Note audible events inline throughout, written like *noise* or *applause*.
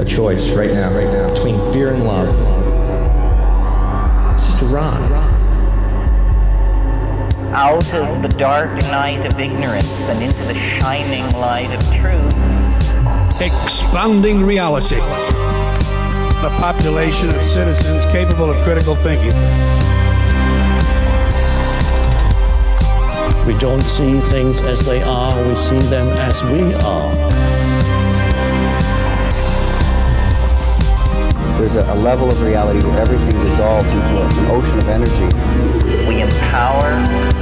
a choice right now, right now, between fear and love. It's just a rock. Out of the dark night of ignorance and into the shining light of truth. Expanding reality. A population of citizens capable of critical thinking. We don't see things as they are, we see them as we are. There's a, a level of reality where everything dissolves into a, an ocean of energy. We empower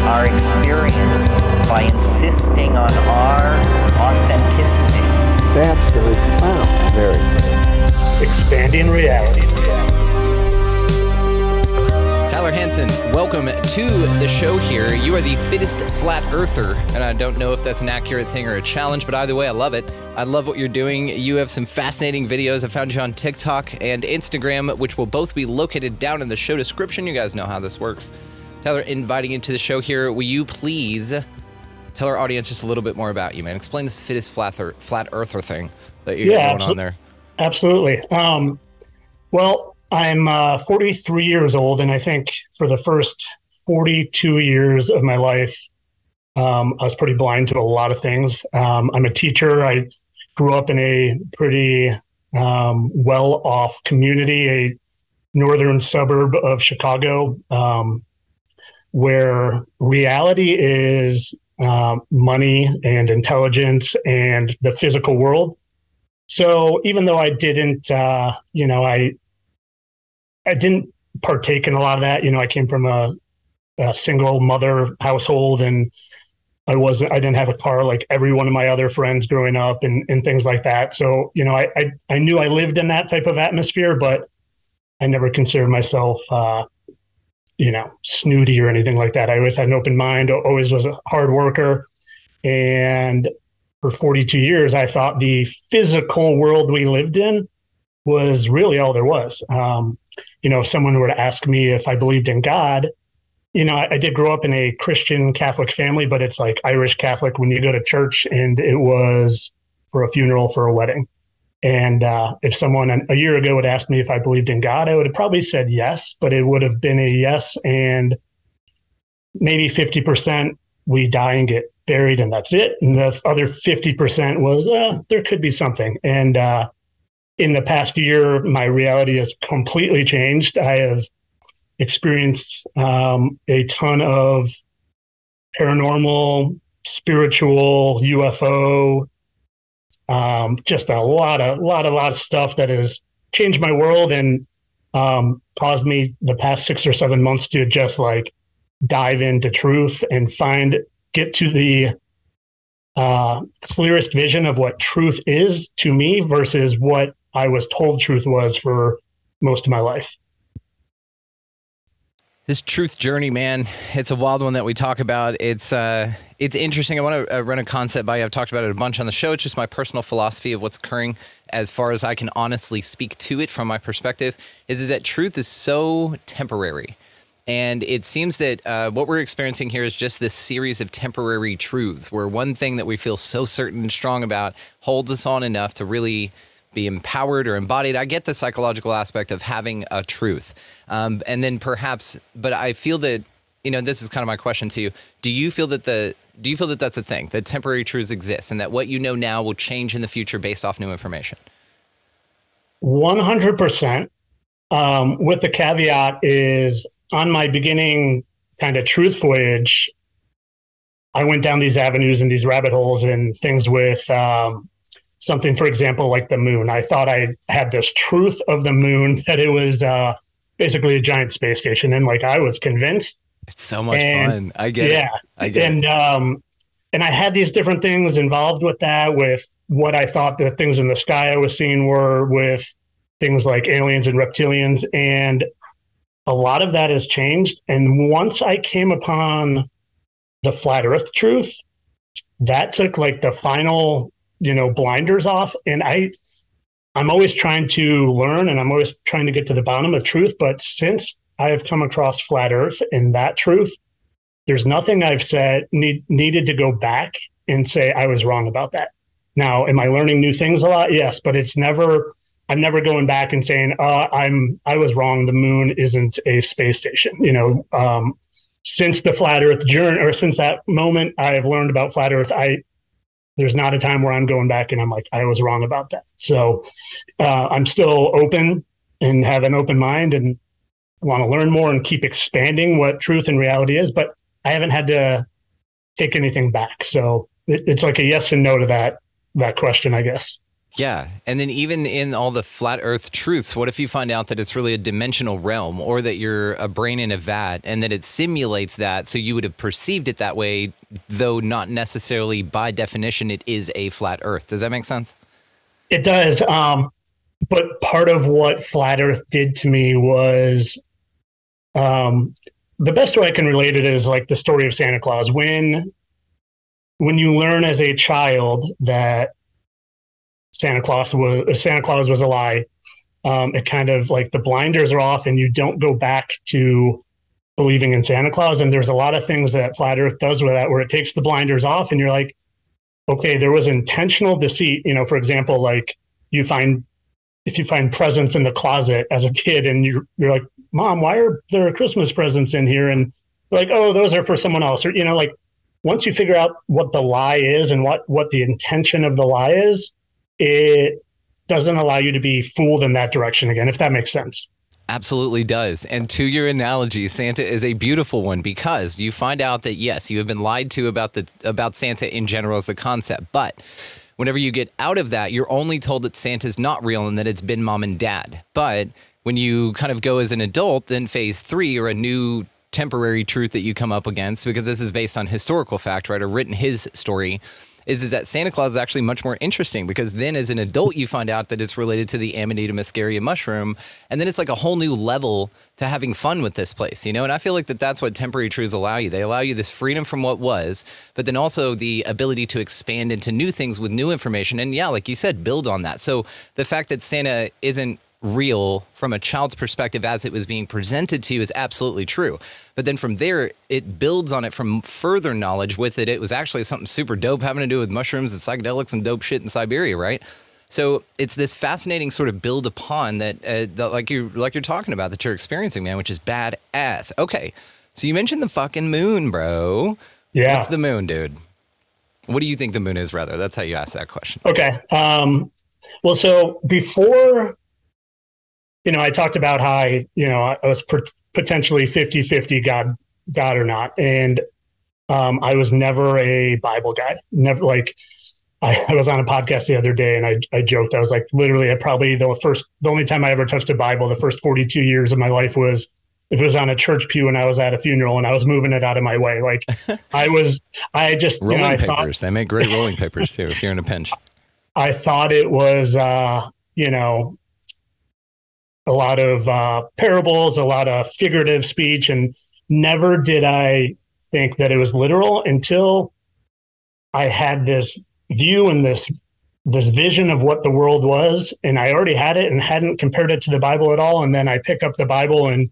our experience by insisting on our authenticity. That's very profound. Very. Expanding reality. Tyler Hansen, welcome to the show here. You are the fittest flat earther, and I don't know if that's an accurate thing or a challenge, but either way, I love it. I love what you're doing. You have some fascinating videos. I found you on TikTok and Instagram, which will both be located down in the show description. You guys know how this works. Tyler, inviting you to the show here. Will you please tell our audience just a little bit more about you, man? Explain this fittest flat, earth, flat earther thing that you yeah, going on there. Absolutely. Um, well, I'm uh, 43 years old, and I think for the first 42 years of my life, um, I was pretty blind to a lot of things. Um, I'm a teacher. I grew up in a pretty um, well off community, a northern suburb of Chicago, um, where reality is uh, money and intelligence and the physical world. So even though I didn't, uh, you know, I I didn't partake in a lot of that. You know, I came from a, a single mother household and I wasn't I didn't have a car like every one of my other friends growing up and, and things like that. So, you know, I, I, I knew I lived in that type of atmosphere, but I never considered myself uh, you know, snooty or anything like that. I always had an open mind, always was a hard worker. And for 42 years, I thought the physical world we lived in was really all there was. Um, you know, if someone were to ask me if I believed in God, you know, I, I, did grow up in a Christian Catholic family, but it's like Irish Catholic when you go to church and it was for a funeral, for a wedding. And uh, if someone a year ago would ask me if I believed in God, I would have probably said yes, but it would have been a yes and maybe 50% we die and get buried and that's it. And the other 50% was uh, there could be something. And uh, in the past year, my reality has completely changed. I have experienced um, a ton of paranormal, spiritual, UFO, um, just a lot of lot a lot of stuff that has changed my world and um, caused me the past six or seven months to just like dive into truth and find get to the uh, clearest vision of what truth is to me versus what I was told truth was for most of my life. This truth journey, man, it's a wild one that we talk about. It's uh, it's interesting. I want to uh, run a concept by you. I've talked about it a bunch on the show. It's just my personal philosophy of what's occurring, as far as I can honestly speak to it from my perspective. Is is that truth is so temporary, and it seems that uh, what we're experiencing here is just this series of temporary truths, where one thing that we feel so certain and strong about holds us on enough to really be empowered or embodied. I get the psychological aspect of having a truth. Um, and then perhaps, but I feel that, you know, this is kind of my question to you. Do you feel that the, do you feel that that's a thing, that temporary truths exist and that what you know now will change in the future based off new information? 100%. Um, with the caveat is on my beginning kind of truth voyage, I went down these avenues and these rabbit holes and things with um, something, for example, like the moon. I thought I had this truth of the moon *laughs* that it was uh, basically a giant space station, and like I was convinced. It's so much and, fun. I get yeah, it. I get and, it. um, and I had these different things involved with that, with what I thought the things in the sky I was seeing were, with things like aliens and reptilians, and a lot of that has changed. And once I came upon the flat Earth truth, that took like the final you know blinders off and i i'm always trying to learn and i'm always trying to get to the bottom of truth but since i have come across flat earth and that truth there's nothing i've said need, needed to go back and say i was wrong about that now am i learning new things a lot yes but it's never I'm never going back and saying, uh, I'm I was wrong. The moon isn't a space station. You know, um, since the flat Earth journey, or since that moment, I have learned about flat Earth. I there's not a time where I'm going back and I'm like, I was wrong about that. So uh, I'm still open and have an open mind and want to learn more and keep expanding what truth and reality is. But I haven't had to take anything back. So it, it's like a yes and no to that that question, I guess. Yeah. And then even in all the flat earth truths, what if you find out that it's really a dimensional realm or that you're a brain in a vat and that it simulates that so you would have perceived it that way, though not necessarily by definition it is a flat earth. Does that make sense? It does. Um, but part of what flat earth did to me was um, the best way I can relate it is like the story of Santa Claus. When when you learn as a child that Santa Claus was Santa Claus was a lie. Um, it kind of like the blinders are off, and you don't go back to believing in Santa Claus. And there's a lot of things that Flat Earth does with that, where it takes the blinders off, and you're like, okay, there was intentional deceit. You know, for example, like you find if you find presents in the closet as a kid, and you're you're like, Mom, why are there Christmas presents in here? And like, oh, those are for someone else, or you know, like once you figure out what the lie is and what what the intention of the lie is it doesn't allow you to be fooled in that direction again, if that makes sense. Absolutely does. And to your analogy, Santa is a beautiful one because you find out that yes, you have been lied to about the about Santa in general as the concept, but whenever you get out of that, you're only told that Santa's not real and that it's been mom and dad. But when you kind of go as an adult, then phase 3 or a new temporary truth that you come up against because this is based on historical fact, right? Or written his story is is that Santa Claus is actually much more interesting because then as an adult you find out that it's related to the Amanita muscaria mushroom, and then it's like a whole new level to having fun with this place, you know. And I feel like that that's what temporary truths allow you. They allow you this freedom from what was, but then also the ability to expand into new things with new information. And yeah, like you said, build on that. So the fact that Santa isn't real from a child's perspective as it was being presented to you is absolutely true. But then from there, it builds on it from further knowledge with it. It was actually something super dope having to do with mushrooms and psychedelics and dope shit in Siberia, right? So it's this fascinating sort of build upon that, uh, that like you like you're talking about that you're experiencing, man, which is badass. Okay, so you mentioned the fucking moon, bro. Yeah, what's the moon, dude? What do you think the moon is? Rather, that's how you ask that question. Okay. Um, well, so before you know, I talked about how I, you know, I was per- potentially 50 50 God, God or not. And um, I was never a Bible guy. Never like, I, I, was on a podcast the other day and I, I joked, I was like, literally, I probably the first, the only time I ever touched a Bible, the first 42 years of my life was if it was on a church pew and I was at a funeral and I was moving it out of my way. Like *laughs* I was, I just, rolling you know, I papers. Thought, they make great rolling papers too if you're in a pinch. *laughs* I thought it was, uh, you know, a lot of uh, parables, a lot of figurative speech, and never did I think that it was literal until I had this view and this this vision of what the world was, and I already had it and hadn't compared it to the Bible at all. And then I pick up the Bible and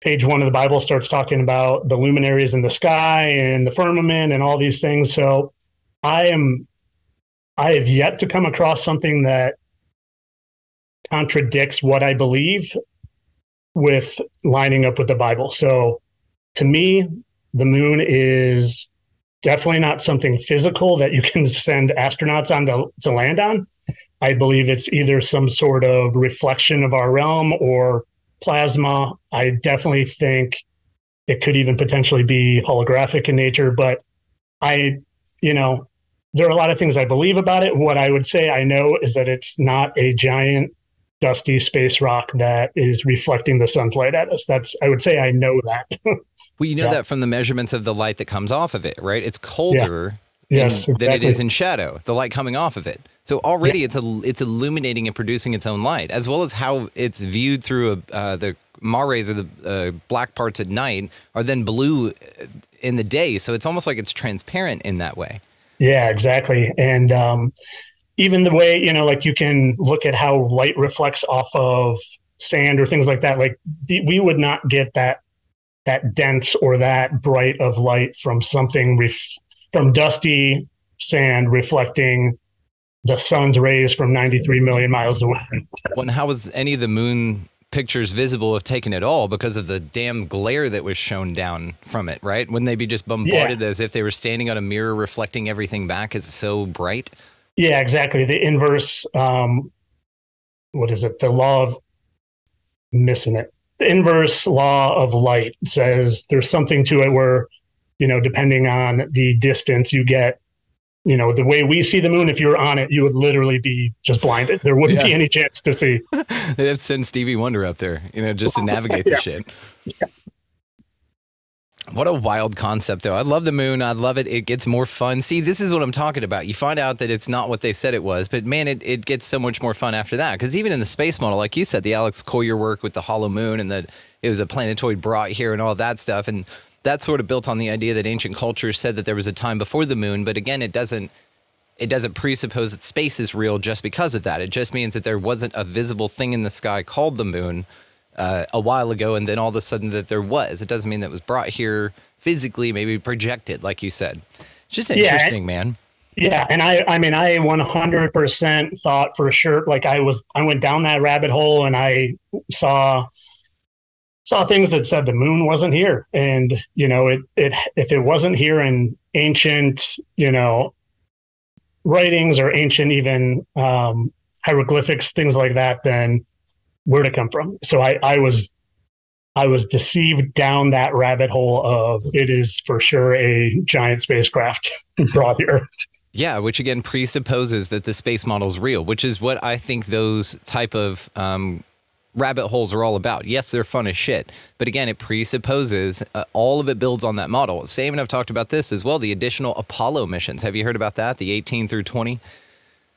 page one of the Bible starts talking about the luminaries in the sky and the firmament and all these things. So I am I have yet to come across something that contradicts what I believe with lining up with the Bible. So to me, the moon is definitely not something physical that you can send astronauts on to, to land on. I believe it's either some sort of reflection of our realm or plasma. I definitely think it could even potentially be holographic in nature, but I, you know, there are a lot of things I believe about it. What I would say I know is that it's not a giant dusty space rock that is reflecting the sun's light at us. That's I would say I know that. *laughs* well, you know yeah. that from the measurements of the light that comes off of it, right? It's colder yeah. yes, in, exactly. than it is in shadow. The light coming off of it. So already yeah. it's a it's illuminating and producing its own light, as well as how it's viewed through a, uh, the Ma rays or the uh, black parts at night are then blue uh, in the day. So it's almost like it's transparent in that way. Yeah, exactly. And um, even the way you know like you can look at how light reflects off of sand or things like that like the, we would not get that that dense or that bright of light from something ref, from dusty sand reflecting the sun's rays from 93 million miles away. Well, and how was any of the moon pictures visible if taken at all because of the damn glare that was shown down from it, right? Wouldn't they be just bombarded as if they were standing on a mirror reflecting everything back? It's so bright. Yeah, exactly. The inverse, um, what is it? The law of missing it. The inverse law of light says there's something to it where, you know, depending on the distance you get, you know, the way we see the moon, if you were on it, you would literally be just blinded. There wouldn't be any chance to see. *laughs* They'd have to send Stevie Wonder up there, you know, just to navigate the *laughs* Yeah. What a wild concept, though. I love the moon. I love it. It gets more fun. See, this is what I'm talking about. You find out that it's not what they said it was, but man, it, it gets so much more fun after that. Because even in the space model, like you said, the Alex Collier work with the hollow moon and that it was a planetoid brought here and all that stuff. And that's sort of built on the idea that ancient cultures said that there was a time before the moon. But again, it doesn't it doesn't presuppose that space is real just because of that. It just means that there wasn't a visible thing in the sky called the moon uh, a while ago, and then all of a sudden that there was. It doesn't mean that was brought here physically, maybe projected, like you said. It's just Yeah, interesting, man. Yeah, and I I mean I 100% thought for sure like I was I went down that rabbit hole and I saw saw things that said the moon wasn't here and you know it it if it wasn't here in ancient, you know, writings or ancient even um hieroglyphics things like that then where'd it come from? So I I was I was deceived down that rabbit hole of it is for sure a giant spacecraft *laughs* brought here. Yeah, which again presupposes that the space model is real, which is what I think those type of um, rabbit holes are all about. Yes, they're fun as shit, but again, it presupposes uh, all of it builds on that model. Same, and I've talked about this as well. The additional Apollo missions. Have you heard about that? The 18 through 20,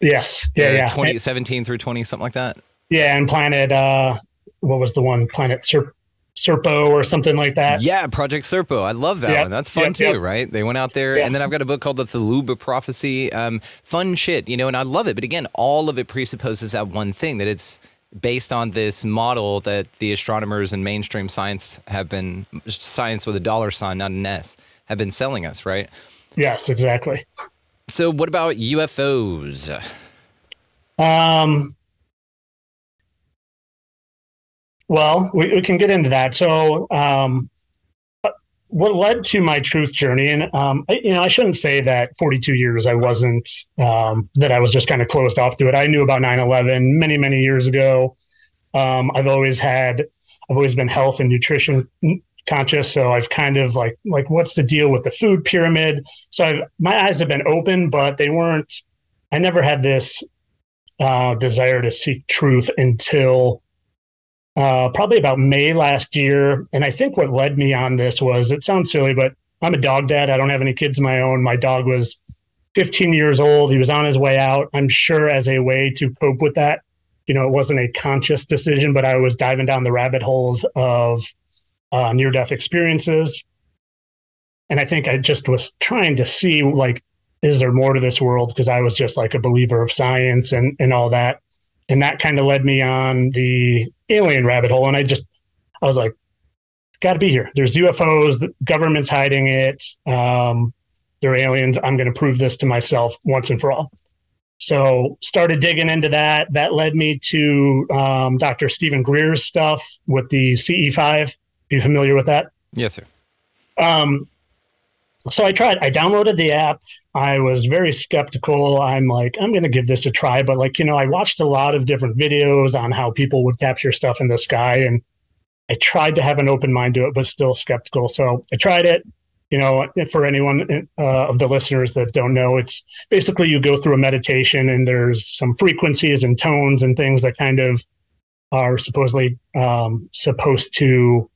Yes. Yeah. Yeah. 20, 17 through 20, something like that. Yeah. And Planet, uh, what was the one? Planet Serp- Serpo or something like that. Yeah, Project Serpo. I love that Yep, one. That's fun yep, too, yep. right? They went out there, and then I've got a book called The Thaluba Prophecy. Um, fun shit, you know, and I love it. But again, all of it presupposes that one thing that it's based on this model that the astronomers and mainstream science have been science with a dollar sign, not an S, have been selling us, right? Yes, exactly. So, what about UFOs? Um, well, we, we can get into that. So, um, what led to my truth journey, and um, I, you know, I shouldn't say that 42 years I wasn't um, that I was just kind of closed off to it. I knew about 9/11 many, many years ago. Um, I've always had, I've always been health and nutrition conscious, so I've kind of like, like, what's the deal with the food pyramid? So I've, my eyes have been open, but they weren't. I never had this uh, desire to seek truth until uh, probably about May last year. And I think what led me on this was it sounds silly, but I'm a dog dad. I don't have any kids of my own. My dog was 15 years old. He was on his way out. I'm sure as a way to cope with that, you know, it wasn't a conscious decision, but I was diving down the rabbit holes of uh, near death experiences. And I think I just was trying to see, like, is there more to this world? Because I was just like a believer of science and, and all that. And that kind of led me on the alien rabbit hole. And I just, I was like, got to be here. There's UFOs, the government's hiding it. Um, they're aliens. I'm going to prove this to myself once and for all. So started digging into that. That led me to um, Dr. Steven Greer's stuff with the CE5. you familiar with that? Yes, sir. Um, so I tried. I downloaded the app. I was very skeptical. I'm like, I'm going to give this a try. But like, you know, I watched a lot of different videos on how people would capture stuff in the sky, and I tried to have an open mind to it, but still skeptical. So I tried it. You know, for anyone uh, of the listeners that don't know, it's basically you go through a meditation, and there's some frequencies and tones and things that kind of are supposedly um, supposed to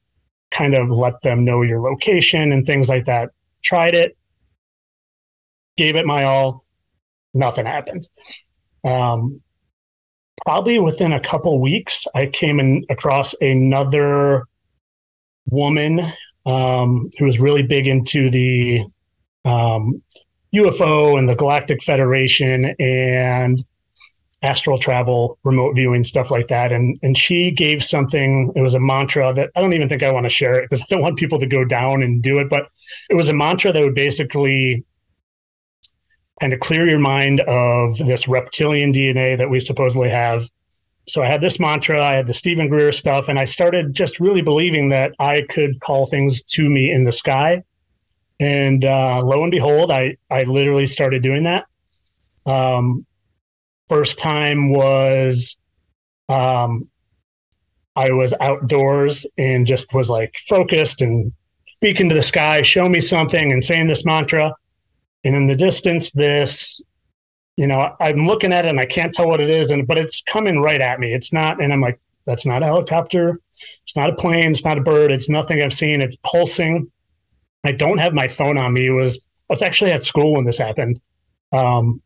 kind of let them know your location and things like that. Tried it, gave it my all, nothing happened. Um, probably within a couple weeks, I came in across another woman um, who was really big into the um, UFO and the Galactic Federation and astral travel, remote viewing, stuff like that. And and she gave something. It was a mantra that I don't even think I want to share it because I don't want people to go down and do it. But it was a mantra that would basically kind of clear your mind of this reptilian DNA that we supposedly have. So I had this mantra, I had the Steven Greer stuff, and I started just really believing that I could call things to me in the sky. And uh, lo and behold, I I literally started doing that. Um, first time was um, I was outdoors and just was like focused and speaking to the sky, show me something, and saying this mantra. And in the distance, this, you know, I'm looking at it and I can't tell what it is, and but it's coming right at me. It's not, and I'm like, that's not a helicopter. It's not a plane. It's not a bird. It's nothing I've seen. It's pulsing. I don't have my phone on me. It was I was actually at school when this happened. Um,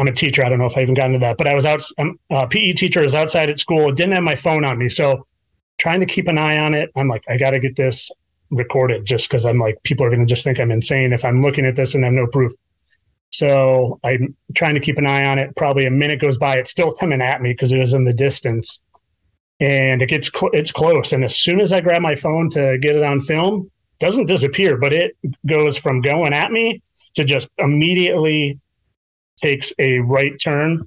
I'm a teacher. I don't know if I even got into that, but I was out. Um, uh, I'm a PE teacher. was outside at school. Didn't have my phone on me, so trying to keep an eye on it. I'm like, I got to get this recorded, just because I'm like, people are going to just think I'm insane if I'm looking at this and have no proof. So I'm trying to keep an eye on it. Probably a minute goes by. It's still coming at me because it was in the distance, and it gets cl- it's close. And as soon as I grab my phone to get it on film, doesn't disappear, but it goes from going at me to just immediately takes a right turn.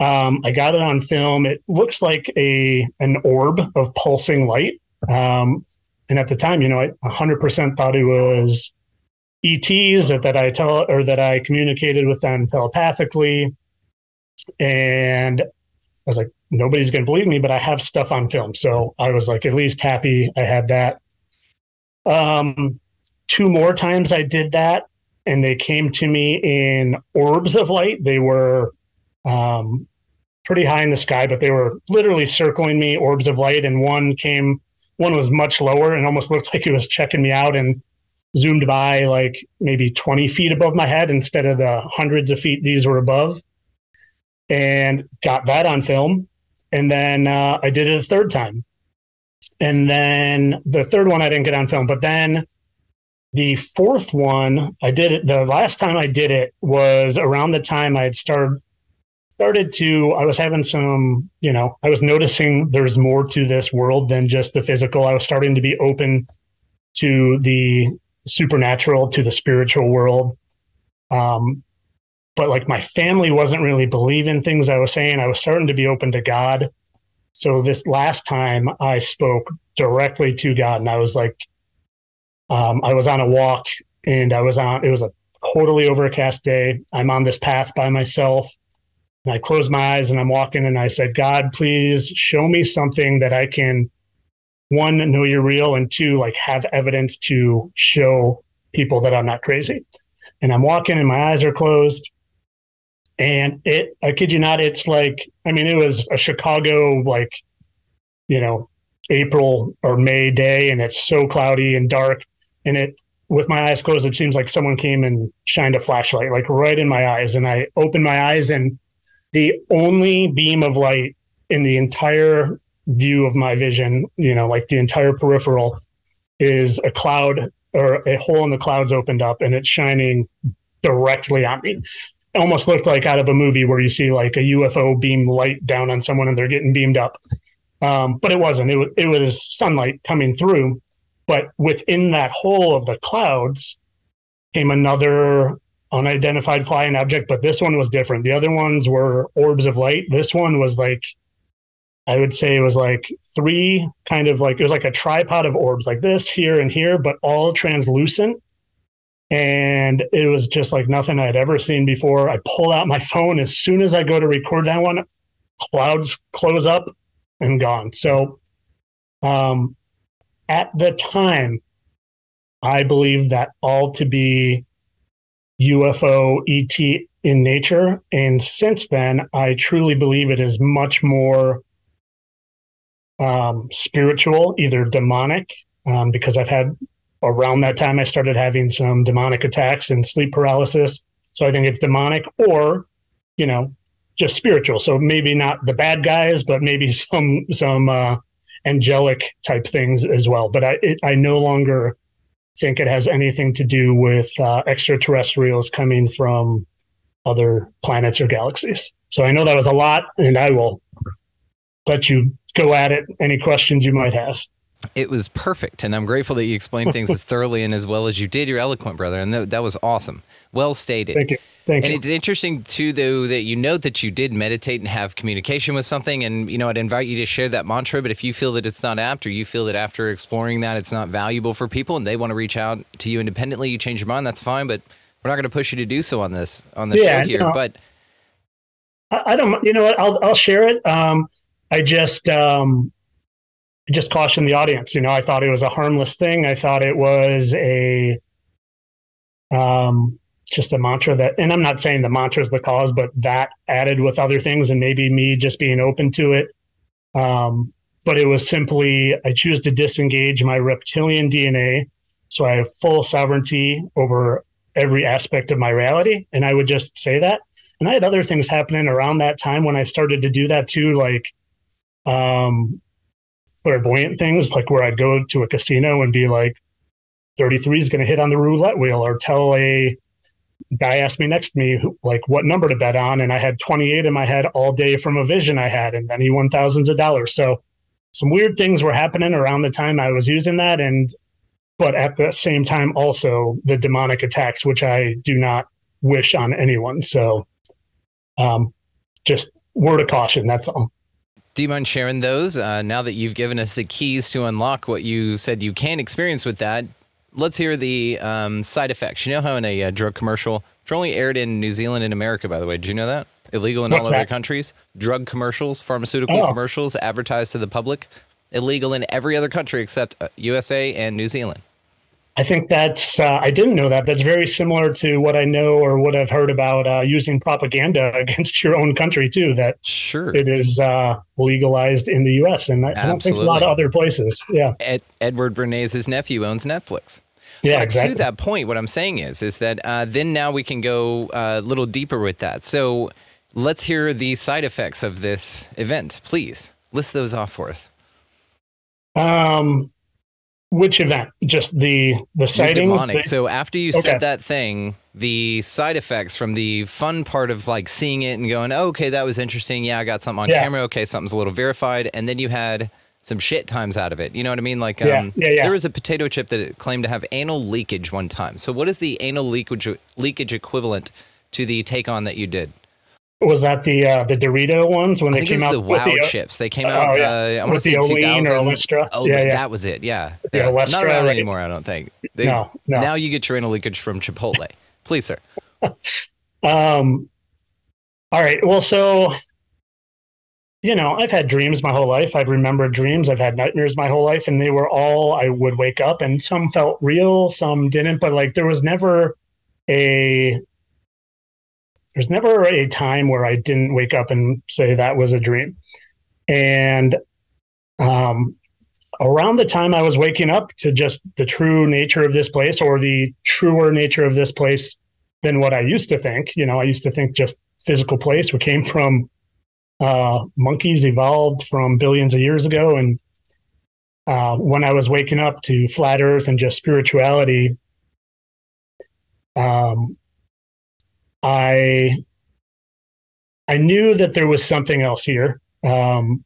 Um, I got it on film. It looks like a an orb of pulsing light. Um, and at the time, you know, I 100% thought it was ETs that, that I tell or that I communicated with them telepathically. And I was like, nobody's going to believe me, but I have stuff on film. So I was like, at least happy I had that. Um, two more times I did that and they came to me in orbs of light. They were um, pretty high in the sky, but they were literally circling me, orbs of light. And one came, one was much lower and almost looked *laughs* like it was checking me out and zoomed by like maybe 20 feet above my head instead of the hundreds of feet these were above. And got that on film. And then uh, I did it a third time. And then the third one I didn't get on film, but then the fourth one, I did it. The last time I did it was around the time I had started started to. I was having some, you know, I was noticing there's more to this world than just the physical. I was starting to be open to the supernatural, to the spiritual world. Um, but like my family wasn't really believing things I was saying. I was starting to be open to God. So this last time I spoke directly to God and I was like, um, I was on a walk and I was on, it was a totally overcast day. I'm on this path by myself. And I closed my eyes and I'm walking and I said, God, please show me something that I can, one, know you're real, and two, like have evidence to show people that I'm not crazy. And I'm walking and my eyes are closed. And it, I kid you not, it's like, I mean, it was a Chicago, like, you know, April or May day, and it's so cloudy and dark and it with my eyes closed it seems like someone came and shined a flashlight like right in my eyes. And i opened my eyes and the only beam of light in the entire view of my vision you know like the entire peripheral is a cloud or a hole in the clouds opened up and it's shining directly at me. It almost looked like out of a movie where you see like a ufo beam light down on someone and they're getting beamed up. Um, but it wasn't. It, was, it was sunlight coming through but within that hole of the clouds came another unidentified flying object, but this one was different. The other ones were orbs of light. This one was like, I would say it was like three kind of like, it was like a tripod of orbs like this, here, and here, but all translucent. And it was just like nothing I'd ever seen before. I pull out my *laughs* phone as soon as I go to record that one, clouds close up and gone. So, um, at the time, I believed that all to be UFO ET in nature. And since then, I truly believe it is much more um, spiritual, either demonic, um, because I've had around that time, I started having some demonic attacks and sleep paralysis. So I think it's demonic or, you know, just spiritual. So maybe not the bad guys, but maybe *laughs* some, some, uh, angelic type things as well. But I it, I no longer think it has anything to do with uh, extraterrestrials coming from other planets or galaxies. So I know that was a lot, and I will let you go at it. Any questions you might have? It was perfect, and I'm grateful that you explained things as *laughs* thoroughly and as well as you did. You're eloquent, brother, and that, that was awesome. Well stated. Thank you. Thank and you. it's interesting too, though, that you note that you did meditate and have communication with something. And you know, I'd invite you to share that mantra. But if you feel that it's not apt, or you feel that after exploring that it's not valuable for people, and they want to reach out to you independently, you change your mind. That's fine. But we're not going to push you to do so on this on the Yeah, show here. no. But I, I don't. You know what? I'll I'll share it. Um, I just um, just caution the audience. You know, I thought it was a harmless thing. I thought it was a um, just a mantra that, and I'm not saying the mantra is the cause, but that added with other things, and maybe me just being open to it. Um, but it was simply I choose to disengage my reptilian DNA, so I have full sovereignty over every aspect of my reality, and I would just say that. And I had other things happening around that time when I started to do that too, like um, clairvoyant things, like where I'd go to a casino and be like, 33 is going to hit on the roulette wheel, or tell a guy asked me next to me who, like what number to bet on, and I had 28 in my head all day from a vision I had, and then he won thousands of dollars. So some weird things were happening around the time I was using that, and but at the same time also the demonic attacks, which I do not wish on anyone. So um, just word of caution. That's all. Do you mind sharing those uh, now that you've given us the keys to unlock what you said you can experience with that? Let's hear the um, side effects. You know how in a uh, drug commercial, it's only aired in New Zealand and America, by the way. Did you know that? Illegal in What's all other countries. Drug commercials, pharmaceutical Oh. commercials advertised to the public. Illegal in every other country except uh, USA and New Zealand. I think that's, uh, I didn't know that. That's very similar to what I know or what I've heard about uh, using propaganda *laughs* against your own country, too, that Sure. it is uh, legalized in the US. And I, I don't think a lot of other places. Yeah. Ed, Edward Bernays' nephew owns Netflix. Yeah, But exactly. To that point, what I'm saying is, is that uh, then now we can go uh, a little deeper with that. So let's hear the side effects of this event, please. List those off for us. Um, which event? Just the the sightings. the- so after you Okay. said that thing, the side effects from the fun part of like seeing it and going, oh, okay, that was interesting. Yeah, I got something on Yeah. camera. Okay, something's a little verified. And then you had some shit times out of it. You know what I mean? Like, Yeah, um, yeah, yeah. there was a potato chip that claimed to have anal leakage one time. So what is the anal leakage leakage equivalent to the take on that you did? Was that the uh, the Dorito ones when I they came out the with Wow the, chips. They came Oh, out. yeah. Uh, I want to With say the Olean or 2000. Olestra. Oh, Yeah, that, yeah. that was it. Yeah, Yeah, yeah. not around right. anymore. I don't think. They- No, no. Now you get your anal leakage from Chipotle. Please, sir. *laughs* Um, all right. Well, so you know, I've had dreams my whole life. I've remembered dreams. I've had nightmares my whole life, and they were all I would wake up, and some felt real, some didn't. But like, there was never a there's never a time where I didn't wake up and say that was a dream. And um, around the time I was waking up to just the true nature of this place, or the truer nature of this place than what I used to think. You know, I used to think just physical place. We came from uh, monkeys, evolved from billions of years ago, and uh, when I was waking up to flat Earth and just spirituality, um, I I knew that there was something else here. Um,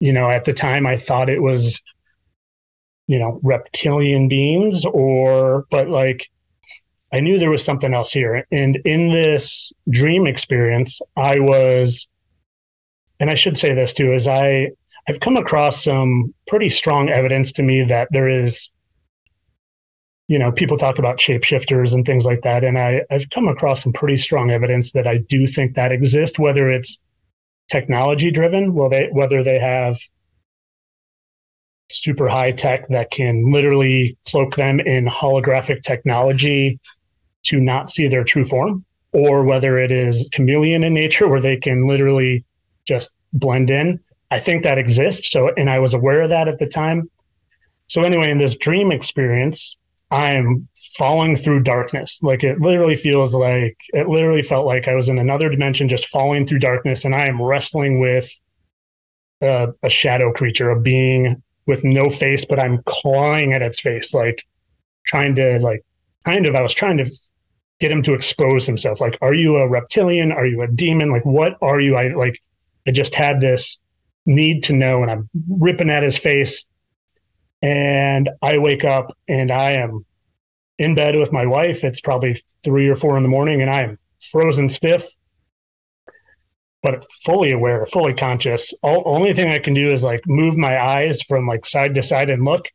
you know, at the time, I thought it was, you know, reptilian beings, or but like I knew there was something else here. And in this dream experience, I was, and I should say this too, is I I've come across some pretty strong evidence to me that there is, you know, people talk about shapeshifters and things like that, and I I've come across some pretty strong evidence that I do think that exists, whether it's technology driven, well, they whether they have super high tech that can literally cloak them in holographic technology to not see their true form, or whether it is chameleon in nature *laughs* where they can literally just blend in. I think that exists. So, and I was aware of that at the time. So, anyway, in this dream experience, I'm falling through darkness. Like it literally feels like it literally felt like I was in another dimension, just falling through darkness, and I am wrestling with a, a shadow creature, a being with no face, but I'm clawing at its face, like trying to like kind of I was trying to get him to expose himself. Like, are you a reptilian? Are you a demon? Like, what are you? I like I just had this need to know, and I'm ripping at his face. And I wake up and I am in bed with my wife. It's probably three or four in the morning, and I am frozen stiff, but fully aware, fully conscious. All only thing I can do is like move my eyes from like side to side and look,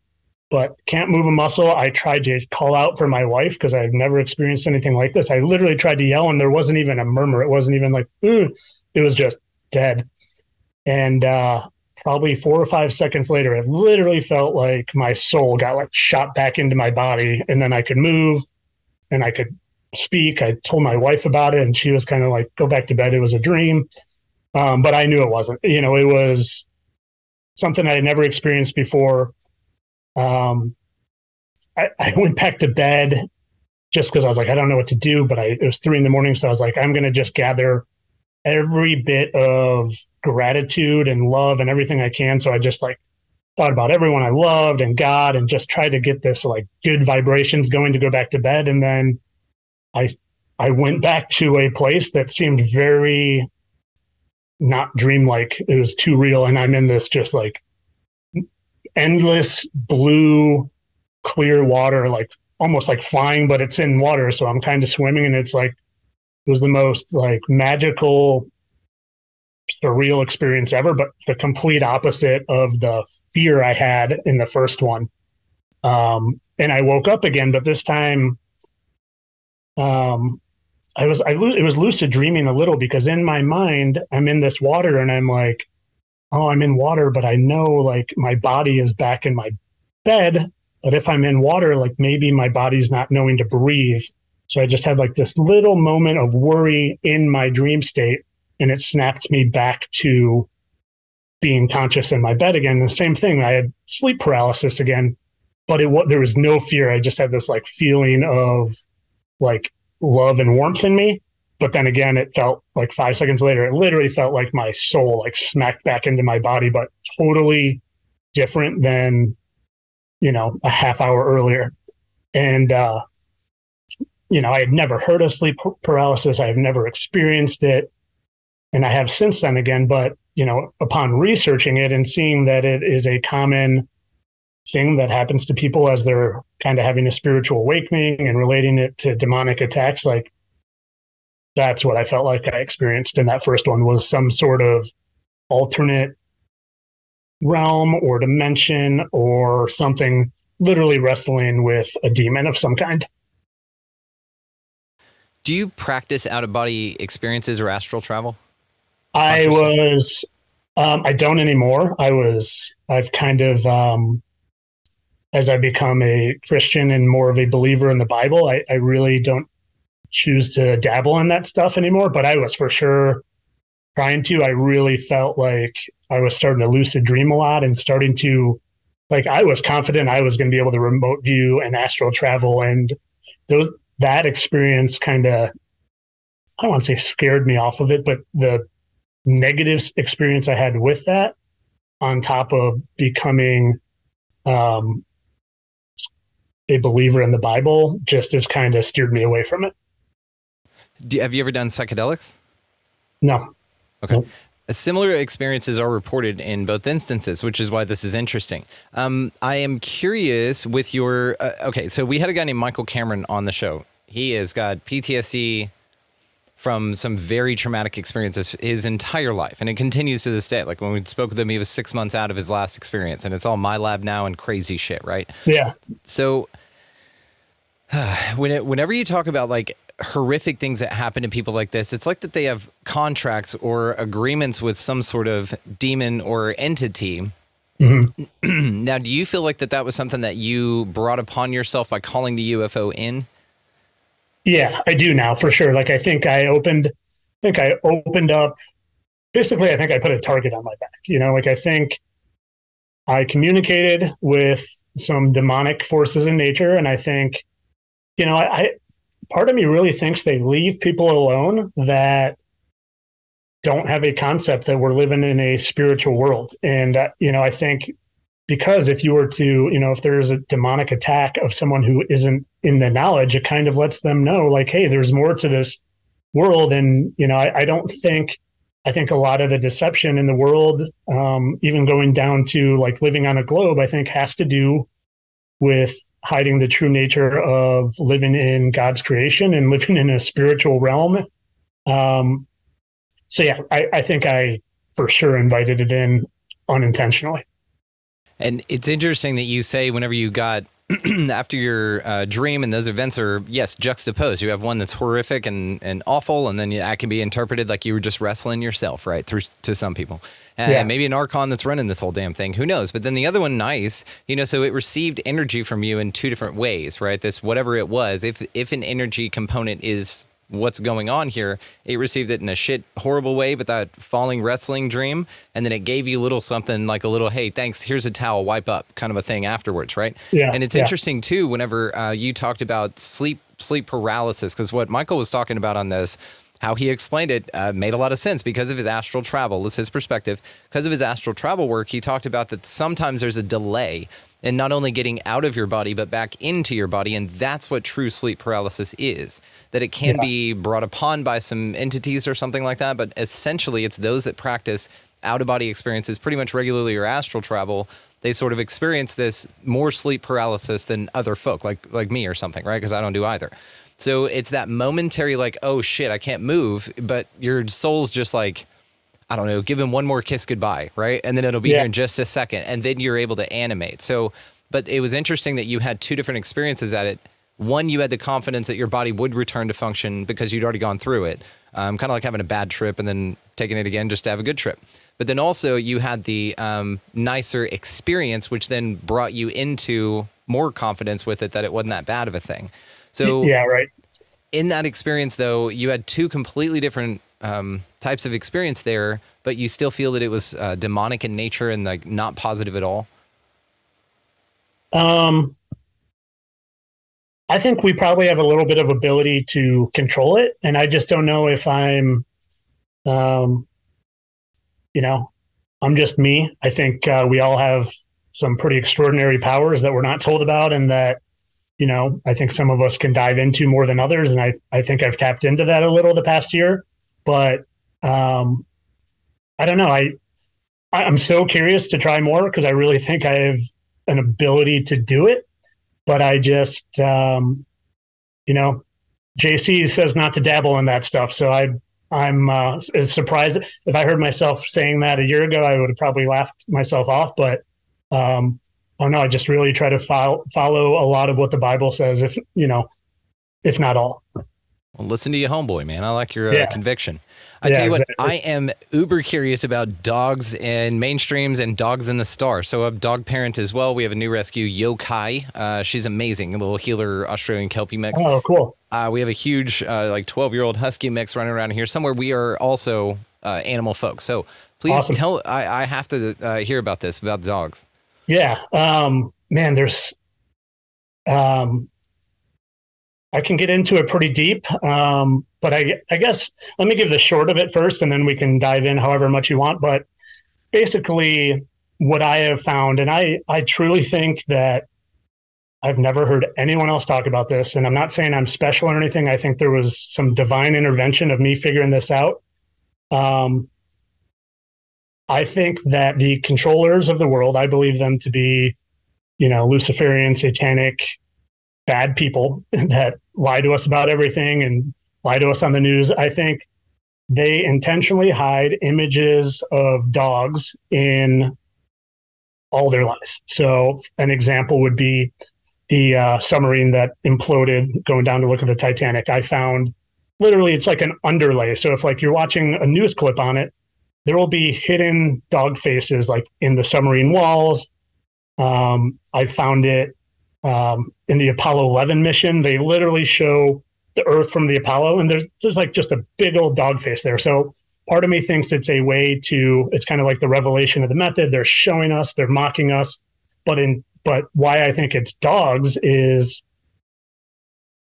but can't move a muscle. I tried to call out for my wife because I've never experienced anything like this. I literally tried to yell, and there wasn't even a murmur. It wasn't even like, Ooh. it was just dead. And uh, probably four or five seconds later, it literally felt like my soul got like shot back into my body, and then I could move and I could speak. I told my wife about it, and she was kind of like, "Go back to bed. It was a dream." Um, but I knew it wasn't. You know, it was something I had never experienced before. Um, I, I went back to bed just because I was like, I don't know what to do. But I, it was three in the morning, so I was like, I'm going to just gather every bit of gratitude and love and everything I can. So I just like thought about everyone I loved and God and just tried to get this like good vibrations going to go back to bed. And then I I went back to a place that seemed very not dreamlike. It was too real. And I'm in this just like endless blue, clear water, like almost like flying, but it's in water. So I'm kind of swimming and it's like it was the most like magical surreal experience ever, but the complete opposite of the fear I had in the first one. Um, and I woke up again, but this time, um, I was I it was lucid dreaming a little because in my mind I'm in this water and I'm like, oh, I'm in water, but I know like my body is back in my bed. But if I'm in water, like maybe my body's not knowing to breathe. So I just had like this little moment of worry in my dream state and it snapped me back to being conscious in my bed again. The same thing, I had sleep paralysis again, but it was there was no fear. I just had this like feeling of like love and warmth in me. But then again, it felt like five seconds later, it literally felt like my soul like smacked back into my body, but totally different than you know a half hour earlier. And uh, you know, I had never heard of sleep paralysis. I have never experienced it and I have since then again. But you know, upon researching it and seeing that it is a common thing that happens to people as they're kind of having a spiritual awakening and relating it to demonic attacks, like that's what I felt like I experienced in that first one was some sort of alternate realm or dimension or something literally wrestling with a demon of some kind. Do you practice out of body experiences or astral travel? I was, um, I don't anymore. I was, I've kind of, um, as I become a Christian and more of a believer in the Bible, I, I really don't choose to dabble in that stuff anymore. But I was for sure trying to. I really felt like I was starting to lucid dream a lot and starting to, like, I was confident I was going to be able to remote view and astral travel. And those, that experience kind of, I don't want to say scared me off of it, but the negative experience I had with that, on top of becoming um, a believer in the Bible, just has kind of steered me away from it. Do, have you ever done psychedelics? No. Okay. Nope. Similar experiences are reported in both instances, which is why this is interesting. Um, I am curious with your. Uh, okay, so we had a guy named Michael Cameron on the show. He has got PTSD, from some very traumatic experiences his entire life, and it continues to this day. Like when we spoke with him, he was six months out of his last experience, and it's all MILAB now and crazy shit, right? Yeah. So, *sighs* when it, whenever you talk about like horrific things that happen to people like this, it's like that they have contracts or agreements with some sort of demon or entity. Mm-hmm. *clears throat* now, do you feel like that that was something that you brought upon yourself by calling the UFO in? Yeah, I do now for sure. Like I think I opened, I think I opened up. Basically, I think I put a target on my back. You know, like I think I communicated with some demonic forces in nature, and I think, you know, I, I part of me really thinks they leave people alone that don't have a concept that we're living in a spiritual world. And uh, you know, I think because if you were to you know if there's a demonic attack of someone who isn't in the knowledge it kind of lets them know like hey there's more to this world and you know i, I don't think I think a lot of the deception in the world, um, even going down to like living on a globe, I think has to do with hiding the true nature of living in God's creation and living in a spiritual realm. Um, so yeah, I, I think I for sure invited it in unintentionally. And it's interesting that you say whenever you got *clears throat* after your uh, dream and those events are yes juxtaposed. You have one that's horrific and, and awful and then that can be interpreted like you were just wrestling yourself right through to some people. Uh, yeah. maybe an archon that's running this whole damn thing. Who knows? But then the other one nice you know so it received energy from you in two different ways right? This whatever it was if if an energy component is what's going on here. It received it in a shit horrible way, but that falling wrestling dream, and then it gave you a little something like a little, hey, thanks, here's a towel, wipe up, kind of a thing afterwards, right? Yeah. And it's yeah. interesting too. Whenever uh, you talked about sleep sleep paralysis, because what Michael was talking about on this. How he explained it uh, made a lot of sense because of his astral travel. Is his perspective. Because of his astral travel work, he talked about that sometimes there's a delay and not only getting out of your body but back into your body. And that's what true sleep paralysis is that it can yeah. be brought upon by some entities or something like that. But essentially it's those that practice out of body experiences pretty much regularly or astral travel. They sort of experience this more sleep paralysis than other folk like like me or something right? Because i don't do either. So it's that momentary like oh shit i can't move but your soul's just like I don't know, give him one more kiss goodbye, right? And then it'll be yeah. here in just a second. And then you're able to animate. So, but it was interesting that you had two different experiences at it. One, you had the confidence that your body would return to function because you'd already gone through it. Um, kind of like having a bad trip and then taking it again just to have a good trip. But then also you had the um, nicer experience, which then brought you into more confidence with it that it wasn't that bad of a thing. So, yeah, right. In that experience, though, you had two completely different um, types of experience there, but you still feel that it was uh, demonic in nature and like not positive at all? Um, I think we probably have a little bit of ability to control it, and I just don't know if I'm, um, you know, I'm just me. I think uh, we all have some pretty extraordinary powers that we're not told about, and that you know I think some of us can dive into more than others, and I I think I've tapped into that a little the past year but um, I don't know. I I'm so curious to try more because I really think I have an ability to do it, but I just um, you know, JC says not to dabble in that stuff, so I I'm uh, surprised. If I heard myself saying that a year ago, I would have probably laughed myself off. But um, oh no, I just really try to follow follow a lot of what the Bible says. If you know, if not all. Well, listen to you, homeboy, man. I like your uh, yeah. conviction. I yeah, tell you what, exactly. I am uber curious about dogs and mainstreams and dogs in the star. So I'm dog parent as well. We have a new rescue, Yokai. Uh, she's amazing, a little heeler Australian Kelpie mix. Oh, cool. Uh, we have a huge, uh, like 12 year old Husky mix running around here. Somewhere we are also uh, animal folks. So please awesome. tell. I, I, have to uh, hear about this about the dogs. Yeah, um, man. There's um, I can get into it pretty deep. Um, but I, I guess let me give the short of it first, and then we can dive in however much you want. But basically, what I have found, and I, I truly think that I've never heard anyone else talk about this, and I'm not saying I'm special or anything. I think there was some divine intervention of me figuring this out. Um, I think that the controllers of the world, I believe them to be, you know, Luciferian, satanic, bad people *laughs* that lie to us about everything and lie to us on the news. I think they intentionally hide images of dogs in all their lives. So, an example would be the uh, submarine that imploded going down to look at the Titanic. I found literally it's like an underlay. So, if like you're watching a news clip on it, there will be hidden dog faces like in the submarine walls. Um, I found it um, in the Apollo 11 mission. They literally show the Earth from the Apollo, and there's there's like just a big old dog face there. So part of me thinks it's a way to it's kind of like the revelation of the method. They're showing us, they're mocking us, but in but why I think it's dogs is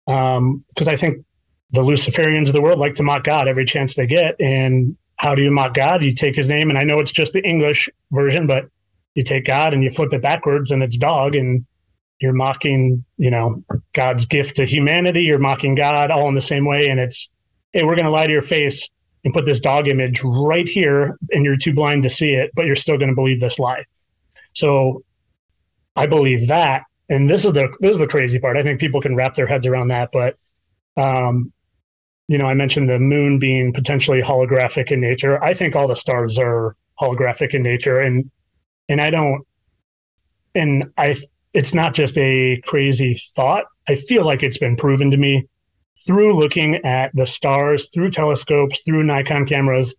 um because I think the Luciferians of the world like to mock God every chance they get. And how do you mock God? You take his name, and I know it's just the English version, but you take God and you flip it backwards and it's dog and you're mocking, you know, God's gift to humanity. You're mocking God all in the same way. And it's, hey, we're going to lie to your face. and put this dog image right here, and you're too blind to see it, but you're still going to believe this lie. So I believe that. And this is the this is the crazy part. I think people can wrap their heads around that, but um, you know, I mentioned the moon being potentially holographic in nature. I think all the stars are holographic in nature, and and I don't, and I, it's not just a crazy thought. I feel like it's been proven to me through looking at the stars through telescopes, through Nikon cameras,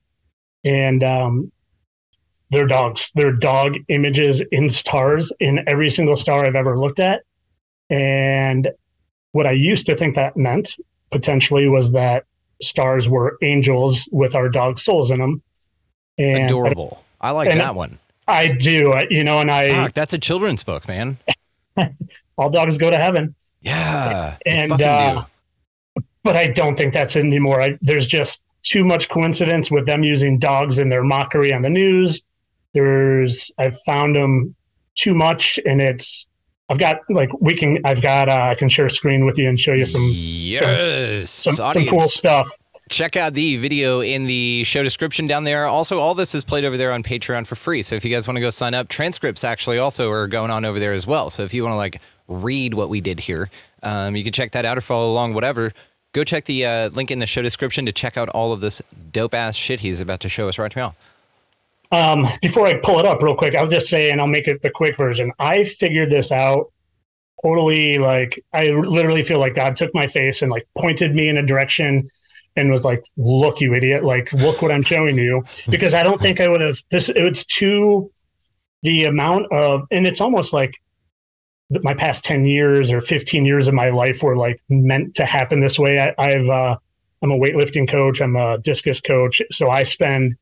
and um, their dogs, their dog images in stars in every single star I've ever looked at. And what I used to think that meant potentially was that stars were angels with our dog souls in them. And Adorable. I like that one. I do, you know, and I. Fuck, that's a children's book, man. *laughs* all dogs go to heaven. Yeah. And, uh, but I don't think that's anymore. I, there's just too much coincidence with them using dogs in their mockery on the news. There's, I've found them too much, and it's I've got like we can I've got uh, I can share a screen with you and show you some yes some, some, some cool stuff. Check out the video in the show description down there. Also, all this is played over there on Patreon for free. So if you guys want to go sign up, transcripts actually also are going on over there as well. So if you want to like read what we did here, um, you can check that out or follow along, whatever. Go check the uh, link in the show description to check out all of this dope ass shit he's about to show us right now. Um, before I pull it up real quick, I'll just say, and I'll make it the quick version. I figured this out totally like I literally feel like God took my face and like pointed me in a direction and was like, "Look, you idiot! Like, look what I'm showing you." *laughs* Because I don't think I would have this. It's too the amount of, and it's almost like my past 10 years or 15 years of my life were like meant to happen this way. I, I've uh, I'm a weightlifting coach. I'm a discus coach, so I spend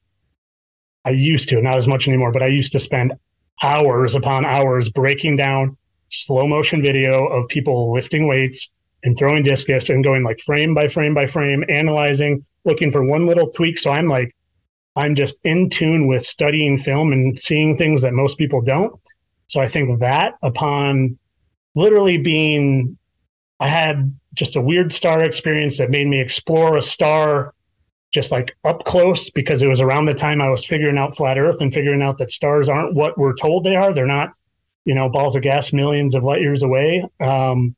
I used to, not as much anymore, but I used to spend hours upon hours breaking down slow motion video of people lifting weights and throwing discus and going like frame by frame by frame, analyzing, looking for one little tweak. So I'm like, I'm just in tune with studying film and seeing things that most people don't. So I think that upon literally being, I had just a weird star experience that made me explore a star just like up close because it was around the time I was figuring out flat Earth and figuring out that stars aren't what we're told they are. They're not, you know, balls of gas millions of light years away. Um,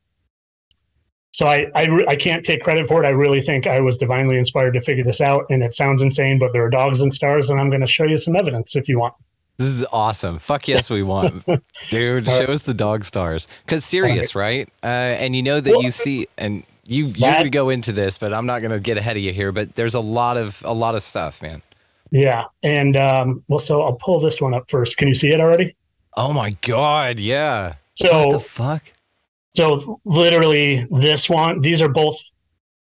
so I I, re- I can't take credit for it. I really think I was divinely inspired to figure this out, and it sounds insane, but there are dogs and stars, and I'm going to show you some evidence if you want. This is awesome. Fuck yes, we want, *laughs* dude. Show us the dog stars. Cause serious, right? Uh, and you know that well, you see, and you you're that, go into this, but I'm not gonna get ahead of you here. But there's a lot of a lot of stuff, man. Yeah, and um, well, so I'll pull this one up first. Can you see it already? Oh my god, yeah. So what the fuck? So literally, this one, these are both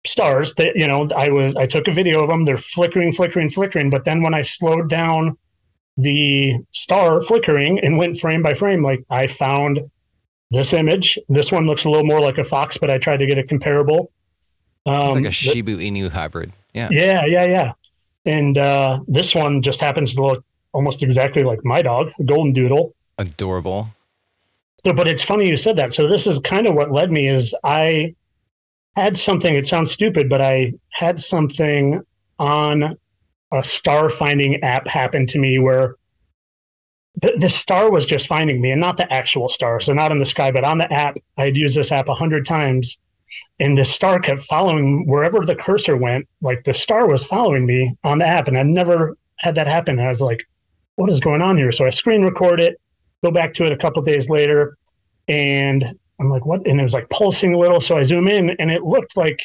stars. That you know, I was I took a video of them. They're flickering, flickering, flickering. But then when I slowed down the star flickering and went frame by frame, like I found this image. This one looks a little more like a fox, but I tried to get a comparable. Um, it's like a Shiba Inu hybrid. Yeah. Yeah, yeah, yeah. And uh, this one just happens to look almost exactly like my dog, a golden doodle. Adorable. So, but it's funny you said that. So this is kind of what led me is I had something. It sounds stupid, but I had something on a star finding app happen to me where the, the star was just finding me and not the actual star. So not in the sky, but on the app. I had used this app a hundred times and the star kept following wherever the cursor went. Like the star was following me on the app and I never had that happen. I was like, what is going on here? So I screen record it, go back to it a couple days later and I'm like, what? And it was like pulsing a little. So I zoom in and it looked like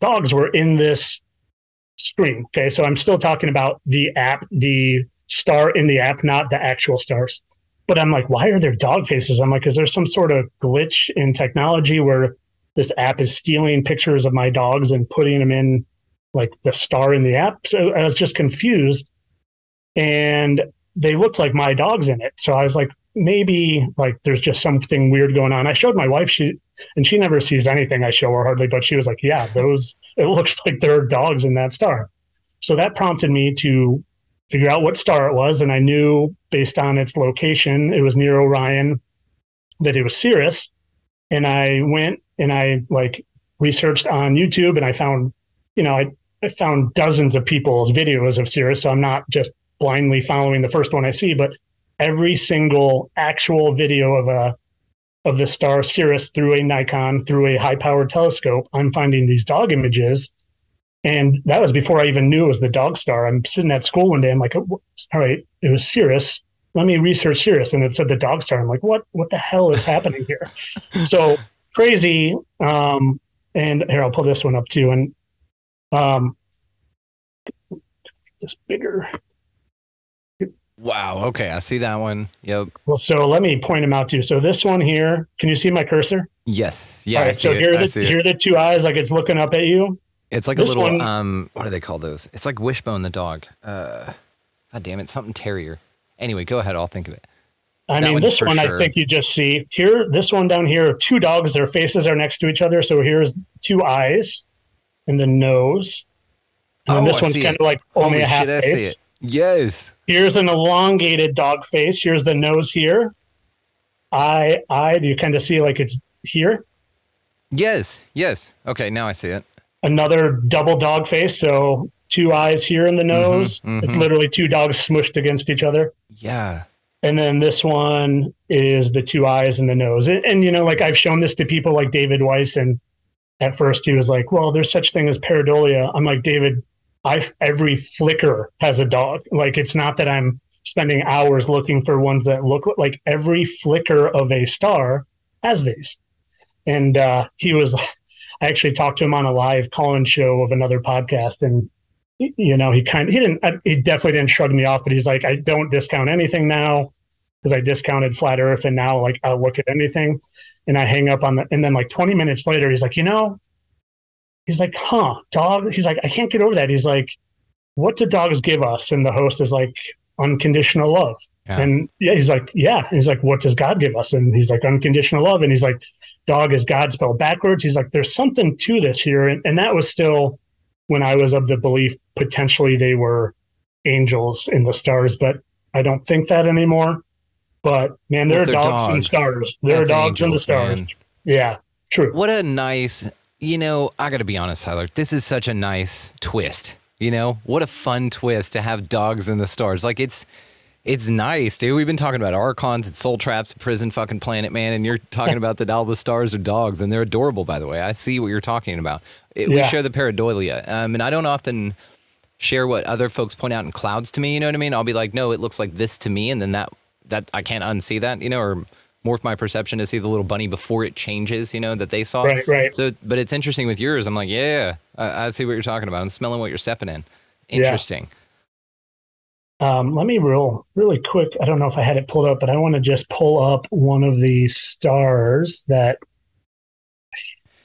dogs were in this screen. Okay. So I'm still talking about the app, the star in the app, not the actual stars. But I'm like, why are there dog faces? I'm like, is there some sort of glitch in technology where this app is stealing pictures of my dogs and putting them in like the star in the app? So I was just confused. And they looked like my dogs in it. So I was like, maybe like there's just something weird going on. I showed my wife, she and she never sees anything I show her hardly, but she was like, Yeah, those it *laughs* looks like there are dogs in that star. So that prompted me to figure out what star it was. And I knew based on its location, it was near Orion, that it was Sirius. And I went and I like researched on YouTube and I found, you know, I, I found dozens of people's videos of Sirius, so I'm not just blindly following the first one I see, but every single actual video of a of the star Sirius through a Nikon through a high powered telescope, I'm finding these dog images. And that was before I even knew it was the dog star. I'm sitting at school one day. I'm like, all right, it was Sirius. Let me research Sirius. And it said the dog star. I'm like, what, what the hell is happening here? *laughs* so crazy. Um, and here, I'll pull this one up too. And um, this bigger. Wow. Okay, I see that one. Yep. Well, so let me point them out to you. So this one here, can you see my cursor? Yes. Yeah. All right. So it. here are the here are the two eyes, like it's looking up at you. It's like this a little one- um. What do they call those? It's like Wishbone the dog. Uh, God damn it, something terrier. Anyway, go ahead. I'll think of it. I That mean, one this one sure. I think you just see here. This one down here, two dogs. Their faces are next to each other. So here's two eyes and the nose. And Oh, this I one's kind of like only Holy a half shit, I see face. Yes. Here's an elongated dog face. Here's the nose here. Eye, eye. Do you kind of see like it's here? Yes. Yes. Okay, now I see it. Another double dog face. So two eyes here in the nose. It's mhm. literally two dogs smushed against each other. Yeah. And then this one is the two eyes and the nose. And, and, you know, like I've shown this to people like David Weiss, and at first he was like, "Well, there's such thing as pareidolia." I'm like, David, I every flicker has a dog. Like it's not that I'm spending hours looking for ones that look like every flicker of a star has these. And uh, he was, *laughs* I actually talked to him on a live call-in show of another podcast, and you know, he kind of he didn't he definitely didn't shrug me off, but he's like, I don't discount anything now because I discounted flat Earth, and now like I'll look at anything, and I hang up on the, and then like 20 minutes later, he's like, you know, he's like, huh, dog. He's like, I can't get over that. He's like, what do dogs give us? And the host is like, unconditional love. Yeah. And yeah, he's like, yeah. And he's like, what does God give us? And he's like, unconditional love. And he's like, dog is God spelled backwards. He's like, there's something to this here. And, and that was still when I was of the belief potentially they were angels in the stars, but I don't think that anymore. But man, there Well, are they're dogs, in dogs. stars. There That's are dogs in the stars. man. Yeah, true. What a nice, you know, I got to be honest, Tyler. This is such a nice twist. You know, what a fun twist to have dogs in the stars. Like it's it's nice, dude. We've been talking about archons and soul traps, prison fucking planet, man, and you're talking about that all the stars are dogs, and they're adorable, by the way. I see what you're talking about. It, We share the pareidolia, um, and I don't often share what other folks point out in clouds to me. You know what I mean? I'll be like, no, it looks like this to me, and then that that I can't unsee that, you know, or morph my perception to see the little bunny before it changes, you know, that they saw. Right, right. So, but it's interesting with yours. I'm like, yeah, I, I see what you're talking about. I'm smelling what you're stepping in. Yeah. Interesting. Um, let me real really quick. I don't know if I had it pulled up, but I want to just pull up one of the stars that.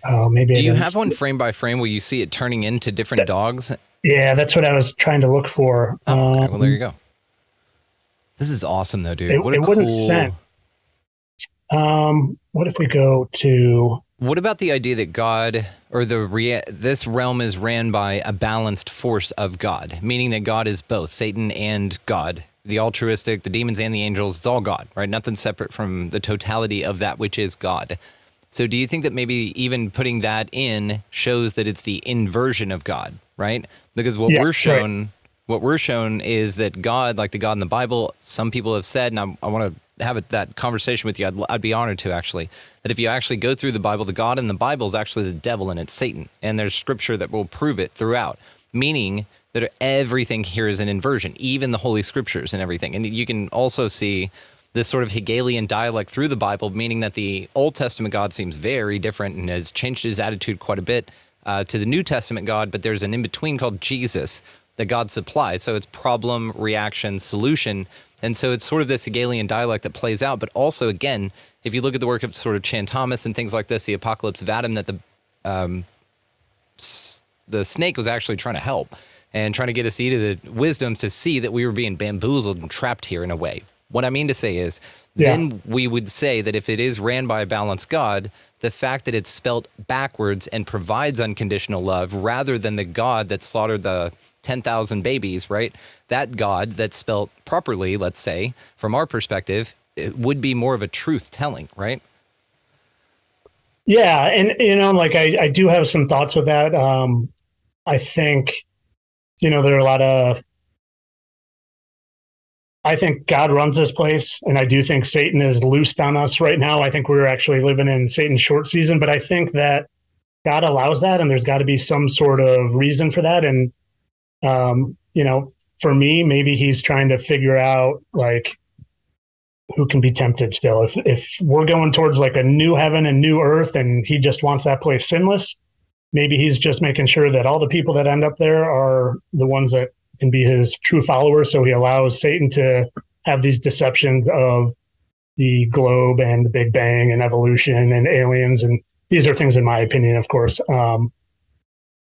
Oh, maybe. I Do you have one frame by frame where you see it turning into different dogs? Yeah, that's what I was trying to look for. Oh, okay. Um, Well, there you go. This is awesome, though, dude. It- what a it wouldn't cool. send. Um, what if we go to? What about the idea that God or the rea- this realm is ran by a balanced force of God, meaning that God is both Satan and God, the altruistic, the demons and the angels, it's all God, right? Nothing separate from the totality of that which is God. So do you think that maybe even putting that in shows that it's the inversion of God, right? Because what Yeah, we're right. shown what we're shown is that God, like the God in the Bible, some people have said, and I, I want to have it, that conversation with you. I'd, I'd be honored to actually. That if you actually go through the Bible, the God in the Bible is actually the devil and it's Satan, and there's scripture that will prove it throughout. Meaning that everything here is an inversion, even the Holy Scriptures and everything. And you can also see this sort of Hegelian dialect through the Bible, meaning that the Old Testament God seems very different and has changed his attitude quite a bit uh, to the New Testament God, but there's an in between called Jesus that God supplies. So it's problem, reaction, solution. And so it's sort of this Hegelian dialect that plays out. But also, again, if you look at the work of sort of Chan Thomas and things like this, the Apocalypse of Adam, that the um, s- the snake was actually trying to help and trying to get us into the wisdom to see that we were being bamboozled and trapped here in a way. What I mean to say is, Yeah. then we would say that if it is ran by a balanced God, the fact that it's spelt backwards and provides unconditional love rather than the God that slaughtered the 10,000 babies, right? That God that's spelt properly, let's say, from our perspective, it would be more of a truth telling, right? Yeah, and you know, like I, I do have some thoughts with that. Um, I think you know, there are a lot of. I think God runs this place, and I do think Satan is loosed on us right now. I think we're actually living in Satan's short season, but I think that God allows that, and there's got to be some sort of reason for that. And um, you know, for me, maybe he's trying to figure out like who can be tempted still. If if we're going towards like a new heaven and new earth, and he just wants that place sinless, maybe he's just making sure that all the people that end up there are the ones that can be his true followers. So he allows Satan to have these deceptions of the globe and the Big Bang and evolution and aliens. And these are things, in my opinion, of course. Um,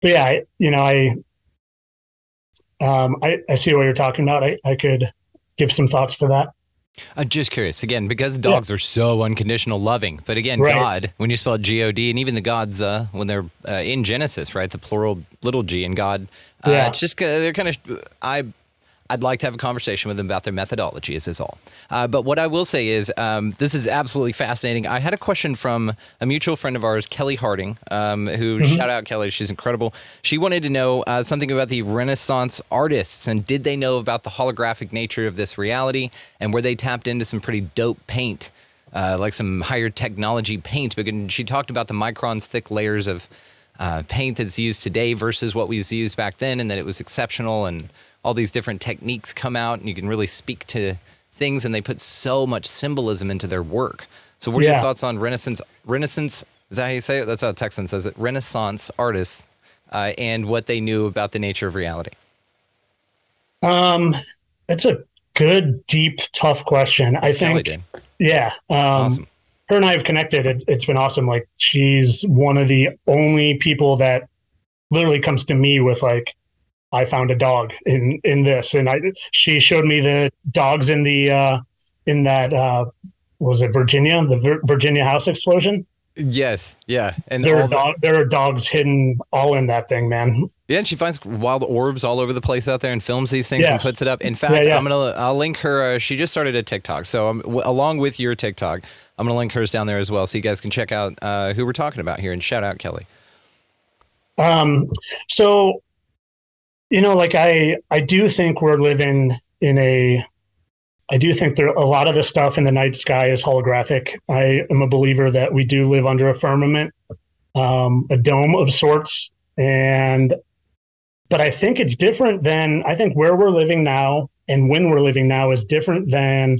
but yeah, I, you know, I, um, I, I see what you're talking about. I, I could give some thoughts to that. I'm just curious again because dogs yeah. are so unconditional loving. But again, right. God, when you spell G O D, and even the gods uh, when they're uh, in Genesis, right, the plural little G and God, uh, yeah. it's just they're kind of I I'd like to have a conversation with them about their methodology, is all. Uh, but what I will say is, um, this is absolutely fascinating. I had a question from a mutual friend of ours, Kelly Harding, um, who, mm-hmm. shout out Kelly, she's incredible. She wanted to know uh, something about the Renaissance artists and did they know about the holographic nature of this reality and were they tapped into some pretty dope paint, uh, like some higher technology paint? Because she talked about the microns thick layers of uh, paint that's used today versus what was used back then and that it was exceptional and all these different techniques come out and you can really speak to things and they put so much symbolism into their work. So what are yeah. your thoughts on Renaissance Renaissance is that how you say it? That's how Texan says it. Renaissance artists uh, and what they knew about the nature of reality. Um, it's a good, deep, tough question. That's I think. Yeah. Um, awesome. Her and I have connected. It, it's been awesome. Like she's one of the only people that literally comes to me with like, I found a dog in in this, and I she showed me the dogs in the uh, in that uh, was it Virginia the Vir- Virginia house explosion. Yes, yeah, and there are dog, there are dogs hidden all in that thing, man. Yeah, and she finds wild orbs all over the place out there and films these things yes. and puts it up. In fact, yeah, yeah. I'm gonna I'll link her. Uh, she just started a TikTok, so I'm, w- along with your TikTok, I'm gonna link hers down there as well, so you guys can check out uh, who we're talking about here and shout out Kelly. Um, so you know, like I I do think we're living in a I do think there a lot of the stuff in the night sky is holographic. I am a believer that we do live under a firmament, um, a dome of sorts, and but I think it's different than I think where we're living now and when we're living now is different than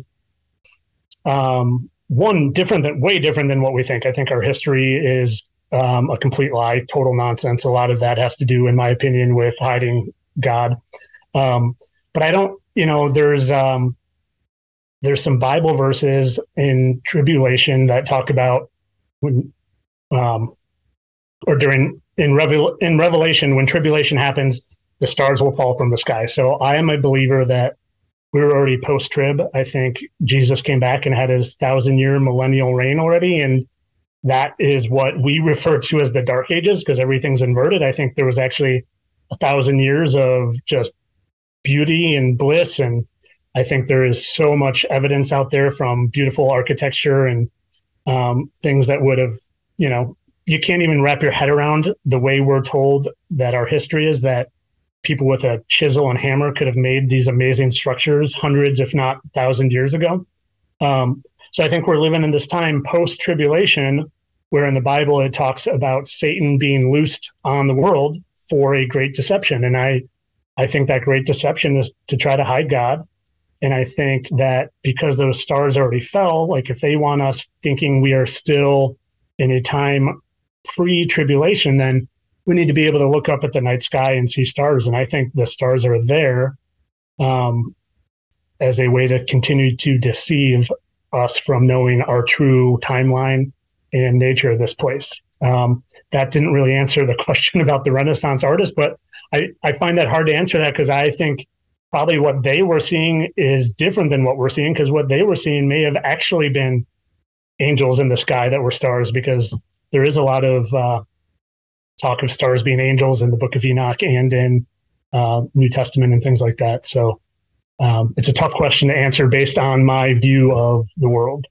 um, one different than way different than what we think. I think our history is um, a complete lie, total nonsense. A lot of that has to do, in my opinion, with hiding God. Um, but I don't, you know, there's um, there's some Bible verses in tribulation that talk about when, um, or during in Revel in Revelation when tribulation happens, the stars will fall from the sky. So I am a believer that we are already post trib. I think Jesus came back and had his thousand year millennial reign already, and that is what we refer to as the dark ages because everything's inverted. I think there was actually a thousand years of just beauty and bliss. And I think there is so much evidence out there from beautiful architecture and um, things that would have, you know, you can't even wrap your head around the way we're told that our history is that people with a chisel and hammer could have made these amazing structures hundreds, if not thousand years ago. Um, so I think we're living in this time post tribulation where in the Bible it talks about Satan being loosed on the world for a great deception. And I, I think that great deception is to try to hide God. And I think that because those stars already fell, like if they want us thinking we are still in a time pre tribulation, then we need to be able to look up at the night sky and see stars. And I think the stars are there um, as a way to continue to deceive us from knowing our true timeline and nature of this place. Um, that didn't really answer the *laughs* question about the Renaissance artist, but I, I find that hard to answer that because I think probably what they were seeing is different than what we're seeing because what they were seeing may have actually been angels in the sky that were stars because there is a lot of uh, talk of stars being angels in the book of Enoch and in uh, New Testament and things like that. So um, it's a tough question to answer based on my view of the world.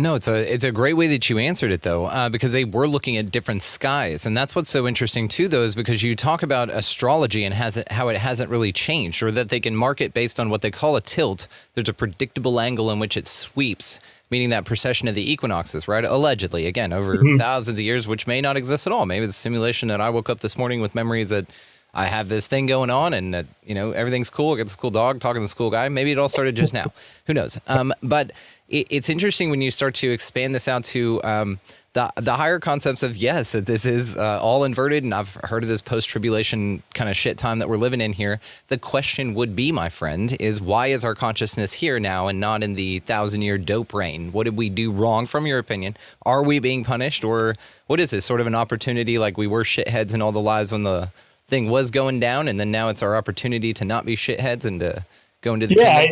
No, it's a it's a great way that you answered it though, uh, because they were looking at different skies, and that's what's so interesting too. Though, is because you talk about astrology and has it, how it hasn't really changed, or that they can mark it based on what they call a tilt. There's a predictable angle in which it sweeps, meaning that precession of the equinoxes, right? Allegedly, again, over mm-hmm. thousands of years, which may not exist at all. Maybe the simulation that I woke up this morning with memories that I have this thing going on and that, you know, everything's cool. I got this cool dog talking to this cool guy. Maybe it all started just now. Who knows? Um, but it, it's interesting when you start to expand this out to um, the the higher concepts of yes, that this is uh, all inverted, and I've heard of this post tribulation kind of shit time that we're living in here. The question would be, my friend, is why is our consciousness here now and not in the thousand year dope reign? What did we do wrong, from your opinion? Are we being punished, or what is this sort of an opportunity? Like we were shitheads in all the lives when the thing was going down, and then now it's our opportunity to not be shitheads and to go into the yeah.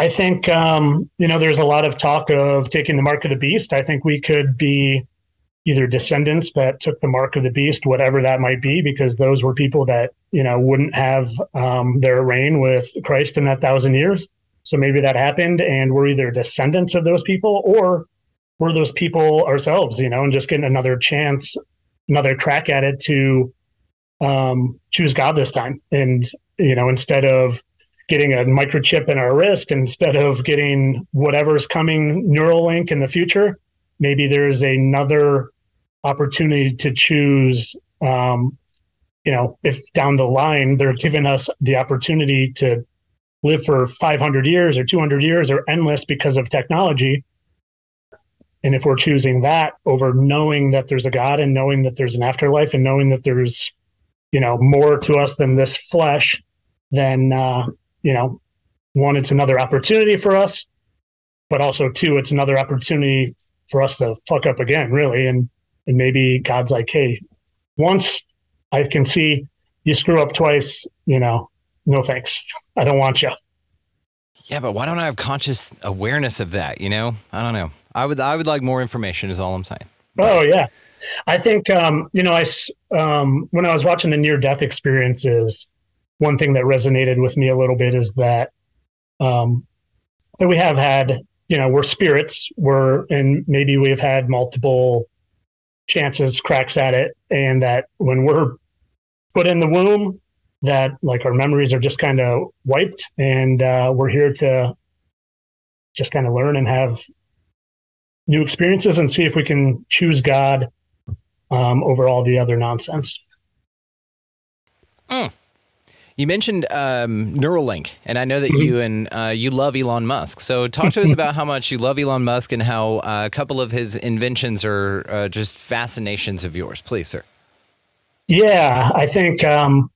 I think um, you know there's a lot of talk of taking the mark of the beast. I think we could be either descendants that took the mark of the beast, whatever that might be, because those were people that you know wouldn't have um, their reign with Christ in that thousand years. So maybe that happened, and we're either descendants of those people or we're those people ourselves, you know, and just getting another chance, another crack at it to um, choose God this time, and you know, instead of getting a microchip in our wrist instead of getting whatever's coming Neuralink in the future. Maybe there's another opportunity to choose. Um, you know, if down the line they're giving us the opportunity to live for 500 years or 200 years or endless because of technology. And if we're choosing that over knowing that there's a God and knowing that there's an afterlife and knowing that there's, you know, more to us than this flesh, then uh, you know, one, it's another opportunity for us, but also two, it's another opportunity for us to fuck up again, really. And and maybe God's like, hey, once I can see you screw up twice, you know, no thanks. *laughs* I don't want you. Yeah, but why don't I have conscious awareness of that? You know, I don't know. I would I would like more information. Is all I'm saying. Oh yeah, I think um, you know I um, when I was watching the near death experiences, one thing that resonated with me a little bit is that um, that we have had, you know, we're spirits, we're and maybe we've had multiple chances, cracks at it, and that when we're put in the womb, that like our memories are just kind of wiped, and uh, we're here to just kind of learn and have new experiences and see if we can choose God um, over all the other nonsense. Mm. You mentioned um, Neuralink, and I know that you and uh, you love Elon Musk. So talk to us *laughs* about how much you love Elon Musk and how uh, a couple of his inventions are uh, just fascinations of yours, please, sir. Yeah, I think um,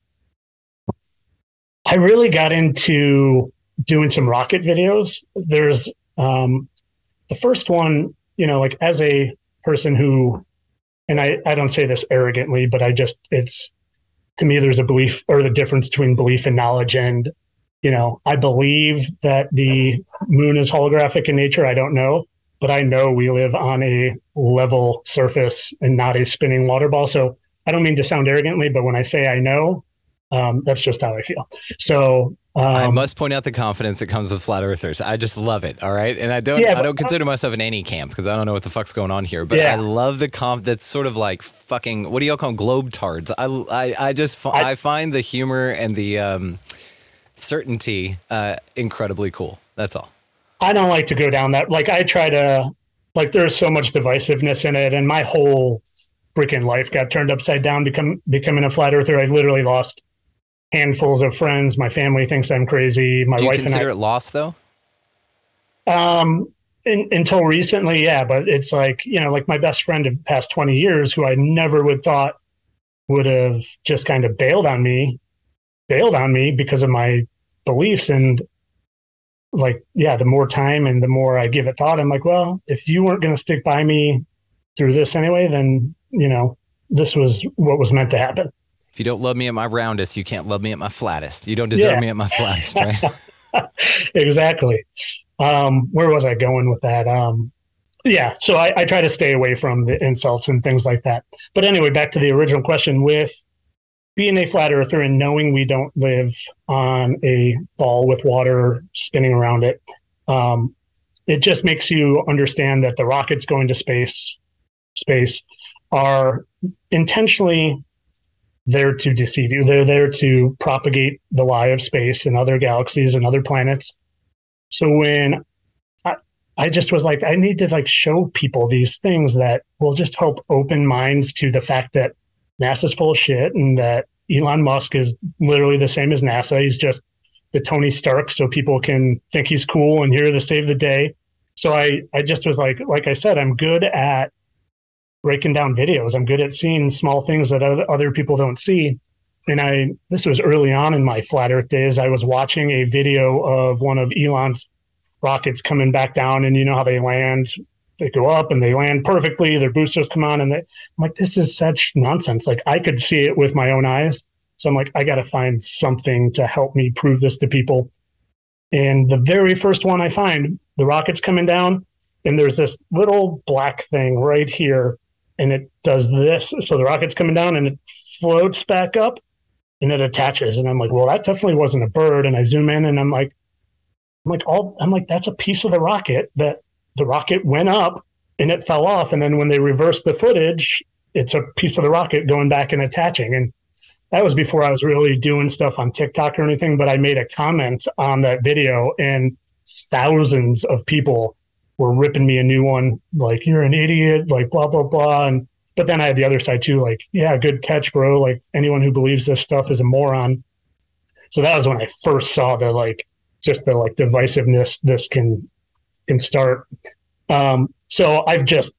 I really got into doing some rocket videos. There's um, the first one, you know, like as a person who, and I, I don't say this arrogantly, but I just, it's, to me there's a belief or the difference between belief and knowledge. And you know i believe that the moon is holographic in nature. I don't know but i know we live on a level surface and not a spinning water ball. So i don't mean to sound arrogantly but when i say i know um, that's just how i feel so um, I must point out the confidence that comes with flat earthers. I just love it. All right, and I don't. Yeah, I don't consider myself in any camp because I don't know what the fuck's going on here. But yeah. I love the comp. That's sort of like fucking. What do y'all call them? globe tards? I, I, I just I, I find the humor and the um, certainty uh, incredibly cool. That's all. I don't like to go down that. Like I try to. Like there's so much divisiveness in it, and my whole freaking life got turned upside down. Become becoming a flat earther. I literally lost handfuls of friends. My family thinks I'm crazy. My Do you wife consider and I, it lost though? Um, in, until recently, yeah. But it's like you know, like my best friend of past twenty years, who I never would thought would have just kind of bailed on me, bailed on me because of my beliefs and like yeah the more time and the more i give it thought i'm like well if you weren't going to stick by me through this anyway then you know this was what was meant to happen if you don't love me at my roundest, you can't love me at my flattest. You don't deserve yeah. me at my flattest, right? *laughs* exactly. Um, where was I going with that? Um, yeah, so I, I try to stay away from the insults and things like that. But anyway, back to the original question with being a flat earther and knowing we don't live on a ball with water spinning around it. Um, it just makes you understand that the rockets going to space space are intentionally there to deceive you. They're there to propagate the lie of space and other galaxies and other planets. So when I, I just was like, I need to like show people these things that will just help open minds to the fact that NASA's full of shit and that Elon Musk is literally the same as NASA. He's just the Tony Stark, so people can think he's cool and here to save the day. So I, I just was like, like I said, I'm good at breaking down videos. I'm good at seeing small things that other people don't see. And I, this was early on in my flat Earth days. I was watching a video of one of Elon's rockets coming back down, and you know how they land. They go up and they land perfectly. Their boosters come on, and they, I'm like, this is such nonsense. Like I could see it with my own eyes. So I'm like, I got to find something to help me prove this to people. And the very first one I find, the rocket's coming down, and there's this little black thing right here and it does this. So the rocket's coming down and it floats back up and it attaches. And I'm like, well, that definitely wasn't a bird. And I zoom in and I'm like, I'm like, all I'm like, that's a piece of the rocket that the rocket went up and it fell off. And then when they reversed the footage, it's a piece of the rocket going back and attaching. And that was before I was really doing stuff on TikTok or anything, but I made a comment on that video and thousands of people were ripping me a new one, like you're an idiot, like blah blah blah. And but then I had the other side too, like yeah, good catch, bro. Like anyone who believes this stuff is a moron. So that was when I first saw the like just the like divisiveness this can can start. Um, so I've just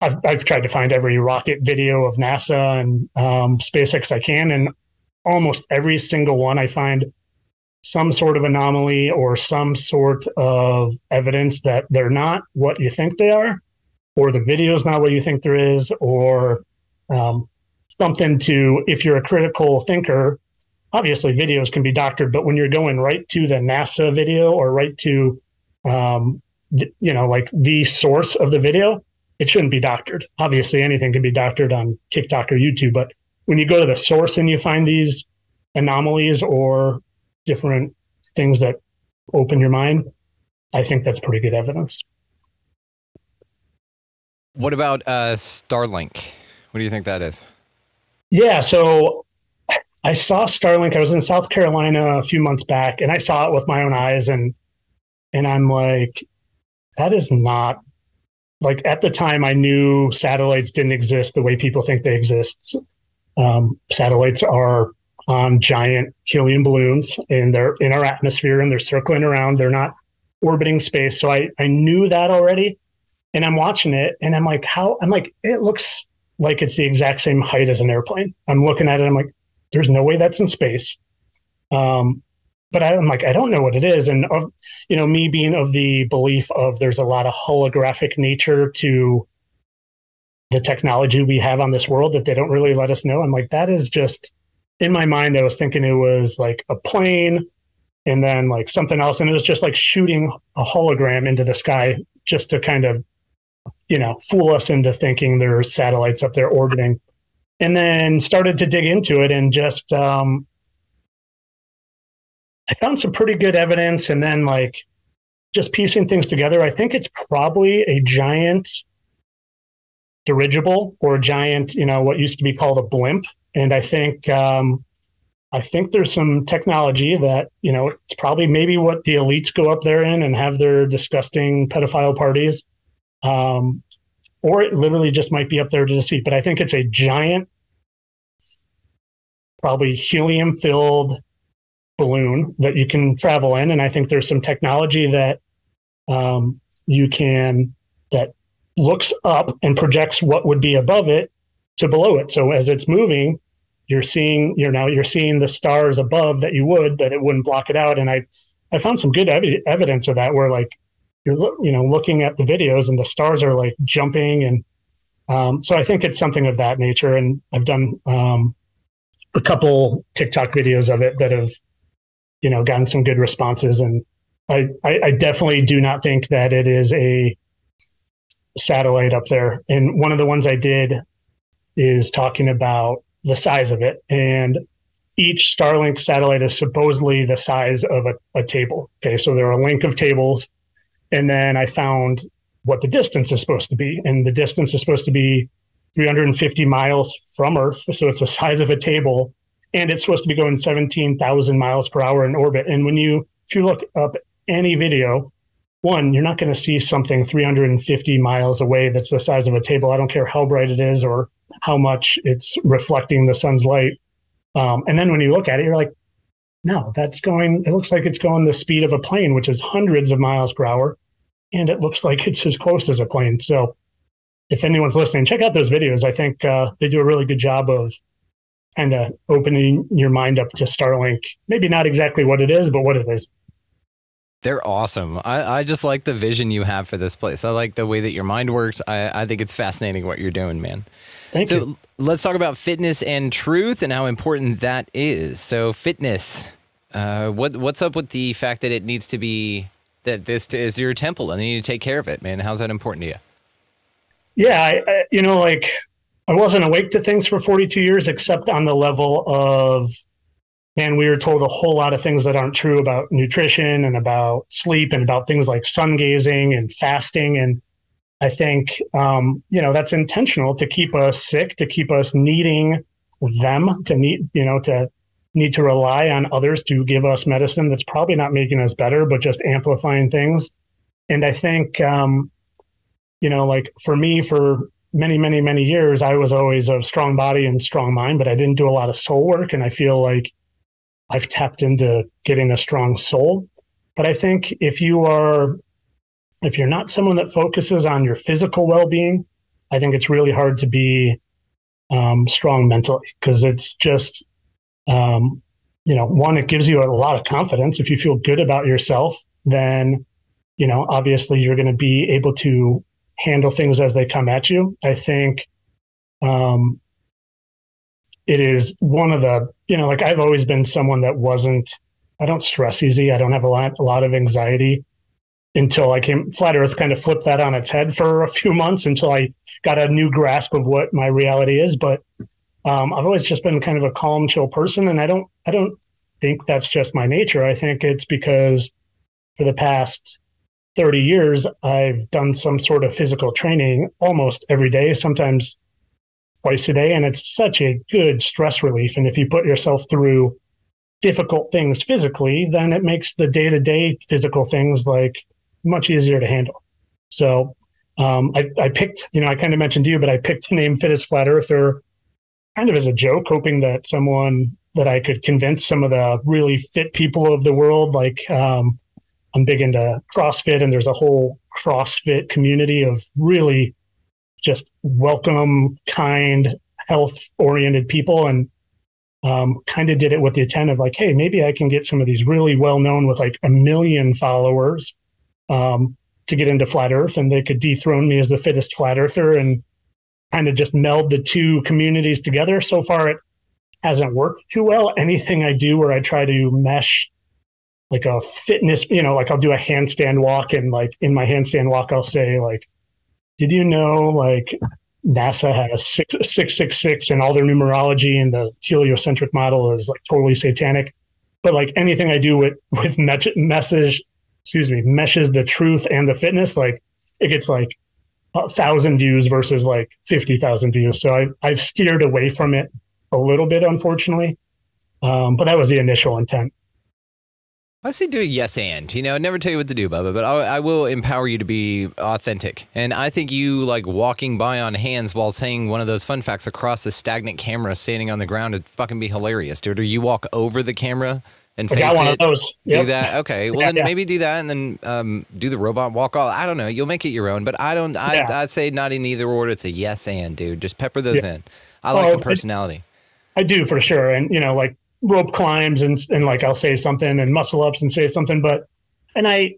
I've I've tried to find every rocket video of NASA and um, SpaceX I can, and almost every single one I find some sort of anomaly or some sort of evidence that they're not what you think they are, or the video is not what you think there is, or um, something to, if you're a critical thinker, obviously videos can be doctored, but when you're going right to the NASA video or right to, um, you know, like the source of the video, it shouldn't be doctored. Obviously, anything can be doctored on TikTok or YouTube, but when you go to the source and you find these anomalies or different things that open your mind, I think that's pretty good evidence. What about uh, Starlink? What do you think that is? Yeah, so I saw Starlink. I was in South Carolina a few months back, and I saw it with my own eyes, and and I'm like, that is not like at the time I knew satellites didn't exist the way people think they exist. Um, satellites are on giant helium balloons and they're in our atmosphere and they're circling around. They're not orbiting space. So I, I knew that already. And I'm watching it and I'm like, how? I'm like, it looks like it's the exact same height as an airplane. I'm looking at it. I'm like, there's no way that's in space. Um, but I'm like, I don't know what it is. And of, you know, me being of the belief of there's a lot of holographic nature to the technology we have on this world that they don't really let us know. I'm like, that is just in my mind, I was thinking it was like a plane and then like something else. And it was just like shooting a hologram into the sky just to kind of, you know, fool us into thinking there are satellites up there orbiting. And then started to dig into it and just, um, I found some pretty good evidence. And then like just piecing things together, I think it's probably a giant dirigible or a giant, you know, what used to be called a blimp and I think um, I think there's some technology that you know it's probably maybe what the elites go up there in and have their disgusting pedophile parties, um, or it literally just might be up there to deceive. But I think it's a giant, probably helium-filled balloon that you can travel in, and I think there's some technology that um, you can that looks up and projects what would be above it to below it. So as it's moving, you're seeing you're now you're seeing the stars above that you would that it wouldn't block it out. And i i found some good ev- evidence of that where like you're you know looking at the videos and the stars are like jumping and um, so i think it's something of that nature. And i've done um, a couple tiktok videos of it that have you know gotten some good responses. And I, I, I definitely do not think that it is a satellite up there. And one of the ones i did is talking about the size of it. And each Starlink satellite is supposedly the size of a, a table. Okay, so there are a link of tables. And then I found what the distance is supposed to be. And the distance is supposed to be 350 miles from Earth. So it's the size of a table. And it's supposed to be going 17,000 miles per hour in orbit. And when you, if you look up any video, one, you're not going to see something 350 miles away that's the size of a table. I don't care how bright it is or how much it's reflecting the sun's light. Um, and then when you look at it, you're like, no, that's going, it looks like it's going the speed of a plane, which is hundreds of miles per hour. And it looks *laughs* like it's as close as a plane. So if anyone's listening, check out those videos. I think uh, they do a really good job of kind of opening your mind up to Starlink. Maybe not exactly what it is, but what it is. They're awesome. I, I just like the vision you have for this place. I like the way that your mind works. I, I think it's fascinating what you're doing, man. Thank you. so you. let's talk about fitness and truth and how important that is. So fitness, uh, what what's up with the fact that it needs to be that this is your temple and you need to take care of it, man? How's that important to you? Yeah, I, I, you know, like I wasn't awake to things for 42 years, except on the level of, and we were told a whole lot of things that aren't true about nutrition and about sleep and about things like sun gazing and fasting. And I think, um, you know, that's intentional to keep us sick, to keep us needing them, to need, you know, to need to rely on others to give us medicine that's probably not making us better, but just amplifying things. And I think, um, you know, like for me, for many, many, many years, I was always a strong body and strong mind, but I didn't do a lot of soul work. And I feel like I've tapped into getting a strong soul. But I think if you are, if you're not someone that focuses on your physical well being, I think it's really hard to be um, strong mentally because it's just, um, you know, one, it gives you a lot of confidence. If you feel good about yourself, then, you know, obviously you're going to be able to handle things as they come at you. I think um, it is one of the, you know, like I've always been someone that wasn't, I don't stress easy. I don't have a lot, a lot of anxiety until I came, Flat Earth kind of flipped that on its head for a few months until I got a new grasp of what my reality is. But um, I've always just been kind of a calm, chill person. And I don't, I don't think that's just my nature. I think it's because for the past 30 years, I've done some sort of physical training almost every day, sometimes twice a day. And it's such a good stress relief. And if you put yourself through difficult things physically, then it makes the day to day physical things like much easier to handle. So um, I, I picked, you know, I kind of mentioned to you, but I picked the name Fit as Flat Earther kind of as a joke, hoping that someone that I could convince some of the really fit people of the world, like um, I'm big into CrossFit, and there's a whole CrossFit community of really just welcome, kind, health oriented people. And um, kind of did it with the intent of like, hey, maybe I can get some of these really well known with like a million followers um, to get into flat Earth, and they could dethrone me as the fittest flat earther and kind of just meld the two communities together. So far, it hasn't worked too well. Anything I do where I try to mesh like a fitness, you know, like I'll do a handstand walk and like in my handstand walk, I'll say like, did you know like NASA has six six six six and all their numerology and the heliocentric model is like totally satanic. But like anything I do with with message, excuse me, meshes the truth and the fitness, like it gets like a thousand views versus like fifty thousand views. So I I've steered away from it a little bit, unfortunately. Um, but that was the initial intent. I say do a yes and. You know, never tell you what to do, Bubba, but I, I, will empower you to be authentic. And I think you like walking by on hands while saying one of those fun facts across the stagnant camera standing on the ground would fucking be hilarious, dude. Or you walk over the camera and I face got one it. of those. Yep. Do that. Okay. *laughs* Well, Yeah, then yeah. maybe do that and then um, do the robot walk all. I don't know. You'll make it your own, but I don't. I, Yeah. I say not in either order. It's a yes and, dude. Just pepper those in. I like Oh, the it- personality. I do for sure. And, you know, like rope climbs and, and like I'll say something and muscle ups and say something. But, and I,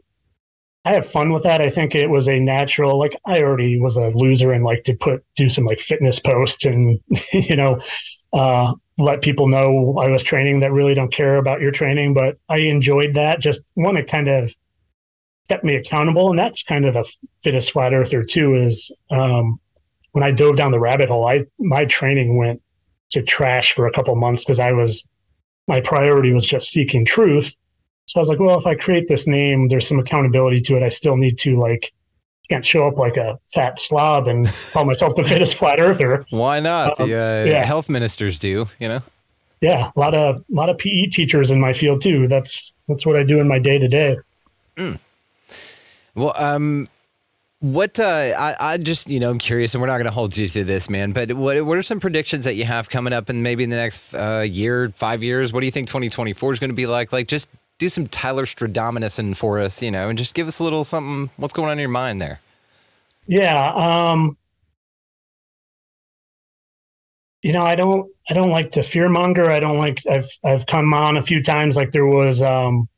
I have fun with that. I think it was a natural, like I already was a loser and like to put, do some like fitness posts and, *laughs* you know, uh, let people know I was training that really don't care about your training. But I enjoyed that. Just one, it kind of kept me accountable. And that's kind of the fittest flat earther too, is, um, when I dove down the rabbit hole, I, my training went to trash for a couple months because I was my priority was just seeking truth. So I was like, well, if I create this name, there's some accountability to it. I still need to like can't show up like a fat slob and call myself the fittest flat earther. Why not? Um, the uh, yeah. health ministers do, you know. Yeah, a lot of a lot of PE teachers in my field too. That's that's what I do in my day to day. Well, um, what uh, I, I just you know I'm curious, and we're not going to hold you to this, man. But what what are some predictions that you have coming up, and maybe in the next uh, year, five years? What do you think 2024 is going to be like? Like, just do some Tyler Stradaminison for us, you know, and just give us a little something. What's going on in your mind there? Yeah. Um, you know, I don't I don't like to fearmonger. I don't like I've I've come on a few times like there was um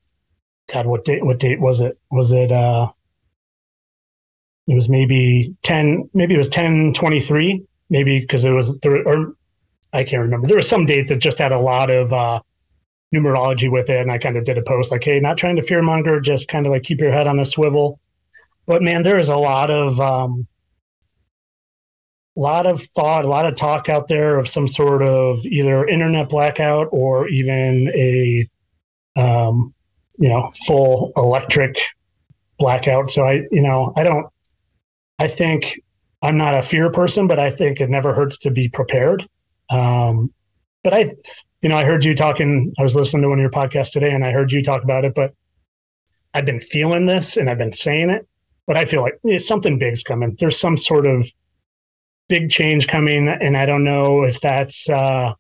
God, what date what date was it? Was it uh it was maybe 10 maybe it was 10 23 maybe because it was there or I can't remember. There was some date that just had a lot of uh numerology with it and I kind of did a post like, hey, not trying to fearmonger, just kind of like keep your head on a swivel. But man, there is a lot of um a lot of thought, a lot of talk out there of some sort of either internet blackout or even a, um, you know, full electric blackout. So I, you know, I don't, I think I'm not a fear person, but I think it never hurts to be prepared. Um, but I, you know, I heard you talking, I was listening to one of your podcasts today and I heard you talk about it, but I've been feeling this and I've been saying it, but I feel like eh, something big's coming. There's some sort of, big change coming and i don't know if that's uh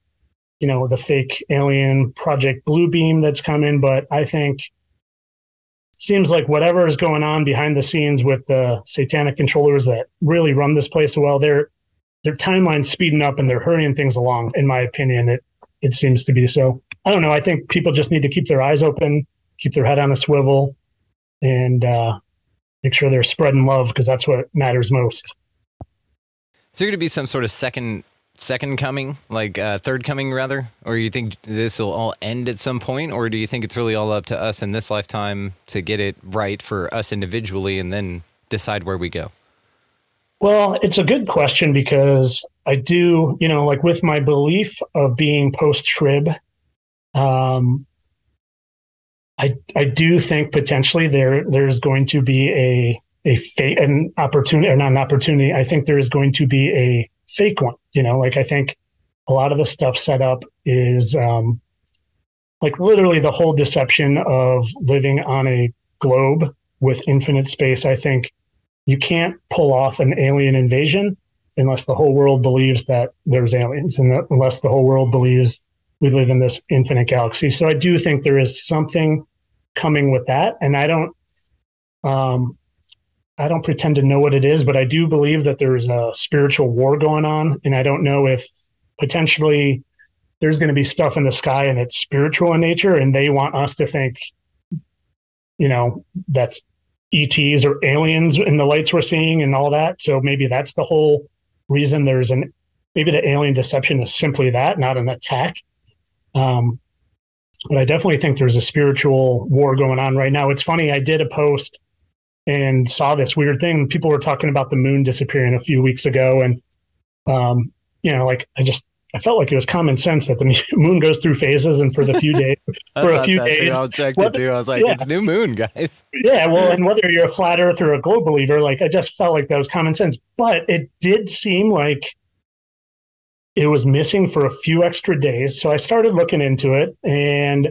you know the fake alien project Blue Beam that's coming but i think seems like whatever is going on behind the scenes with the satanic controllers that really run this place well their their timeline's speeding up and they're hurrying things along in my opinion. It it seems to be so. I don't know. I think people just need to keep their eyes open keep their head on a swivel and uh make sure they're spreading love because that's what matters most. Is there going to be some sort of second second coming, like uh, third coming rather, or you think this will all end at some point, or do you think it's really all up to us in this lifetime to get it right for us individually, and then decide where we go? Well, it's a good question because I do, you know, like with my belief of being post trib, um, I I do think potentially there there's going to be a a fate an opportunity or not an opportunity. I think there is going to be a fake one. You know, like I think a lot of the stuff set up is um, like literally the whole deception of living on a globe with infinite space. I think you can't pull off an alien invasion unless the whole world believes that there's aliens and unless the whole world believes we live in this infinite galaxy. So I do think there is something coming with that. And I don't um I don't pretend to know what it is, but I do believe that there's a spiritual war going on. And I don't know if potentially there's going to be stuff in the sky and it's spiritual in nature and they want us to think, you know, that's ETs or aliens in the lights we're seeing and all that. So maybe that's the whole reason there's an maybe the alien deception is simply that, not an attack. Um, but I definitely think there's a spiritual war going on right now. It's funny, I did a post and saw this weird thing. People were talking about the moon disappearing a few weeks ago, and um, you know, like I just I felt like it was common sense that the *laughs* moon goes through phases, and for the few *laughs* days, for a few days, I checked what- it too. I was like, yeah. it's new moon, guys. yeah, well, and whether you're a flat earth or a globe believer, like I just felt like that was common sense. But it did seem like it was missing for a few extra days. So I started looking into it and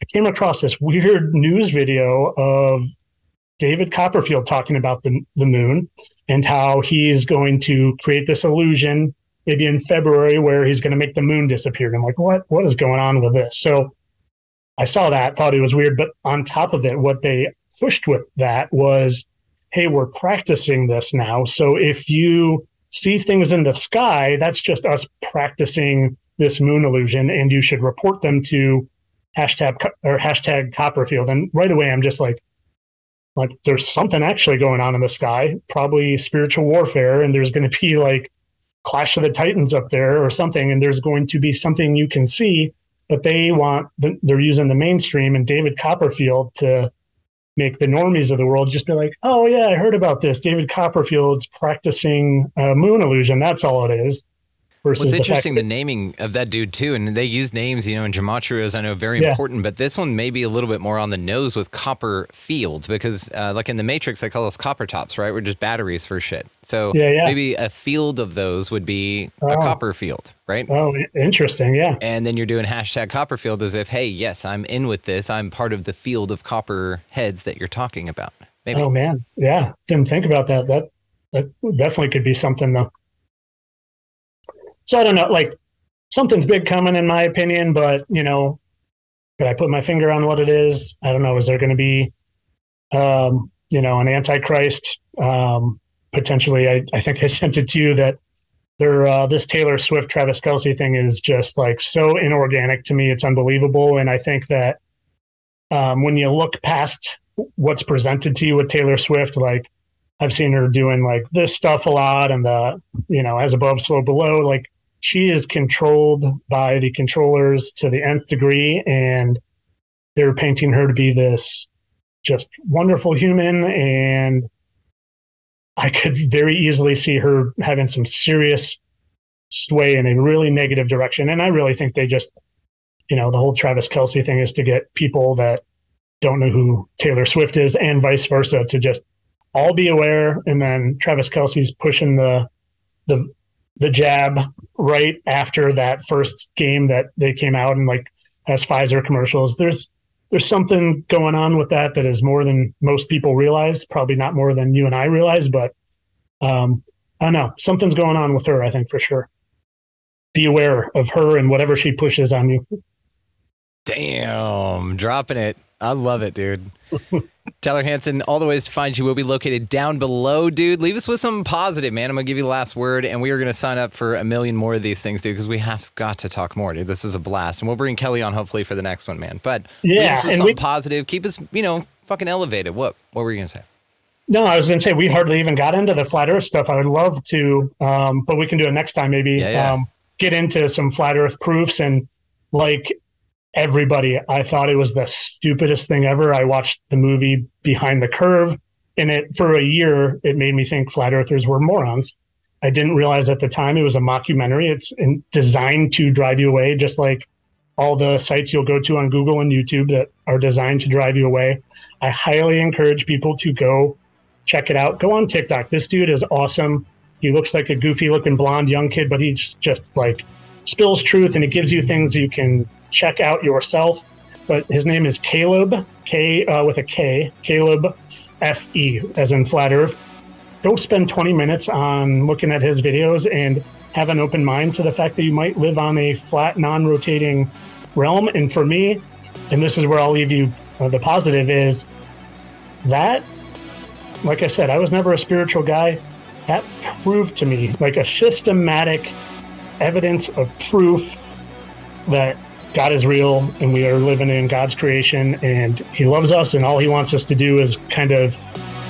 I came across this weird news video of David Copperfield talking about the, the moon and how he's going to create this illusion maybe in February where he's going to make the moon disappear. And I'm like, what what is going on with this? So I saw that, thought it was weird, but on top of it, what they pushed with that was, hey, we're practicing this now. So if you see things in the sky, that's just us practicing this moon illusion, and you should report them to hashtag or hashtag Copperfield. And right away, I'm just like, like there's something actually going on in the sky, probably spiritual warfare, and there's going to be like Clash of the Titans up there or something, and there's going to be something you can see. But they want the, they're using the mainstream and David Copperfield to make the normies of the world just be like, oh yeah, I heard about this. David Copperfield's practicing uh, moon illusion. That's all it is. What's the interesting, that- the naming of that dude too, and they use names, you know, in gematrias. I know very Yeah. important, but this one may be a little bit more on the nose with copper fields because, uh, like in the Matrix, they call us copper tops, right? We're just batteries for shit. So Yeah, yeah. maybe a field of those would be a Oh. copper field, right? oh, interesting. Yeah. And then you're doing hashtag Copperfield as if, hey, yes, I'm in with this. I'm part of the field of copper heads that you're talking about. Maybe. Oh man, yeah. Didn't think about that. That that definitely could be something though. So I don't know, like something's big coming in my opinion, but you know, could I put my finger on what it is? I don't know. Is there going to be, um, you know, an antichrist? Um, potentially, I, I think I *laughs* sent it to you that there, uh, this Taylor Swift, Travis Kelce thing is just like so inorganic to me. It's unbelievable, and I think that um, when you look past what's presented to you with Taylor Swift, like I've seen her doing like this stuff a lot and the, you know, as above, so below, like she is controlled by the controllers to the nth degree. And they're painting her to be this just wonderful human. And I could very easily see her having some serious sway in a really negative direction. And I really think they just, you know, the whole Travis Kelce thing is to get people that don't know who Taylor Swift is and vice versa to just all be aware. And then Travis Kelce's pushing the the the jab right after that first game that they came out and like has Pfizer commercials. There's there's something going on with that that is more than most people realize. Probably not more than you and I realize, but um, I don't know. Something's going on with her. I think for sure. Be aware of her and whatever she pushes on you. Damn, dropping it. I love it, dude. *laughs* Tyler Hansen, all the ways to find you will be located down below, dude. Leave us with something positive, man. I'm gonna give you the last word, and we are gonna sign up for a million more of these things, dude, because we have got to talk more, dude. This is a blast, and we'll bring Kelly on hopefully for the next one, man. But Yeah, us with and something we- positive. Keep us, you know, fucking elevated. What? What were you gonna say? No, I was going to say we hardly even got into the flat Earth stuff. I would love to, um, but we can do it next time. Maybe Yeah, yeah. Um, get into some flat Earth proofs and like everybody. I thought it was the stupidest thing ever. I watched the movie Behind the Curve, and it for a year it made me think flat Earthers were morons. I didn't realize at the time it was a mockumentary. It's in, designed to drive you away, just like all the sites you'll go to on Google and YouTube that are designed to drive you away. I highly encourage people to go check it out. Go on TikTok. This dude is awesome. He looks like a goofy looking blonde young kid, but he's just like spills truth and it gives you things you can check out yourself. But his name is Caleb, K uh, with a K, Caleb F E, as in flat Earth. Go spend 20 minutes on looking at his videos and have an open mind to the fact that you might live on a flat, non rotating realm. And for me, and this is where I'll leave you uh, the positive is that like I said, I was never a spiritual guy. That proved to me like a systematic evidence of proof that God is real and we are living in God's creation and He loves us and all He wants us to do is kind of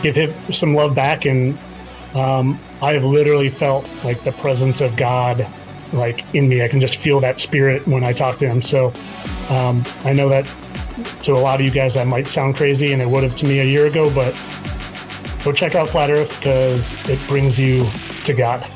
give Him some love back. And um, I have literally felt like the presence of God like in me. I can just feel that spirit when I talk to Him. So um, I know that to a lot of you guys that might sound crazy and it would have to me a year ago, but go check out Flat Earth because it brings you to God.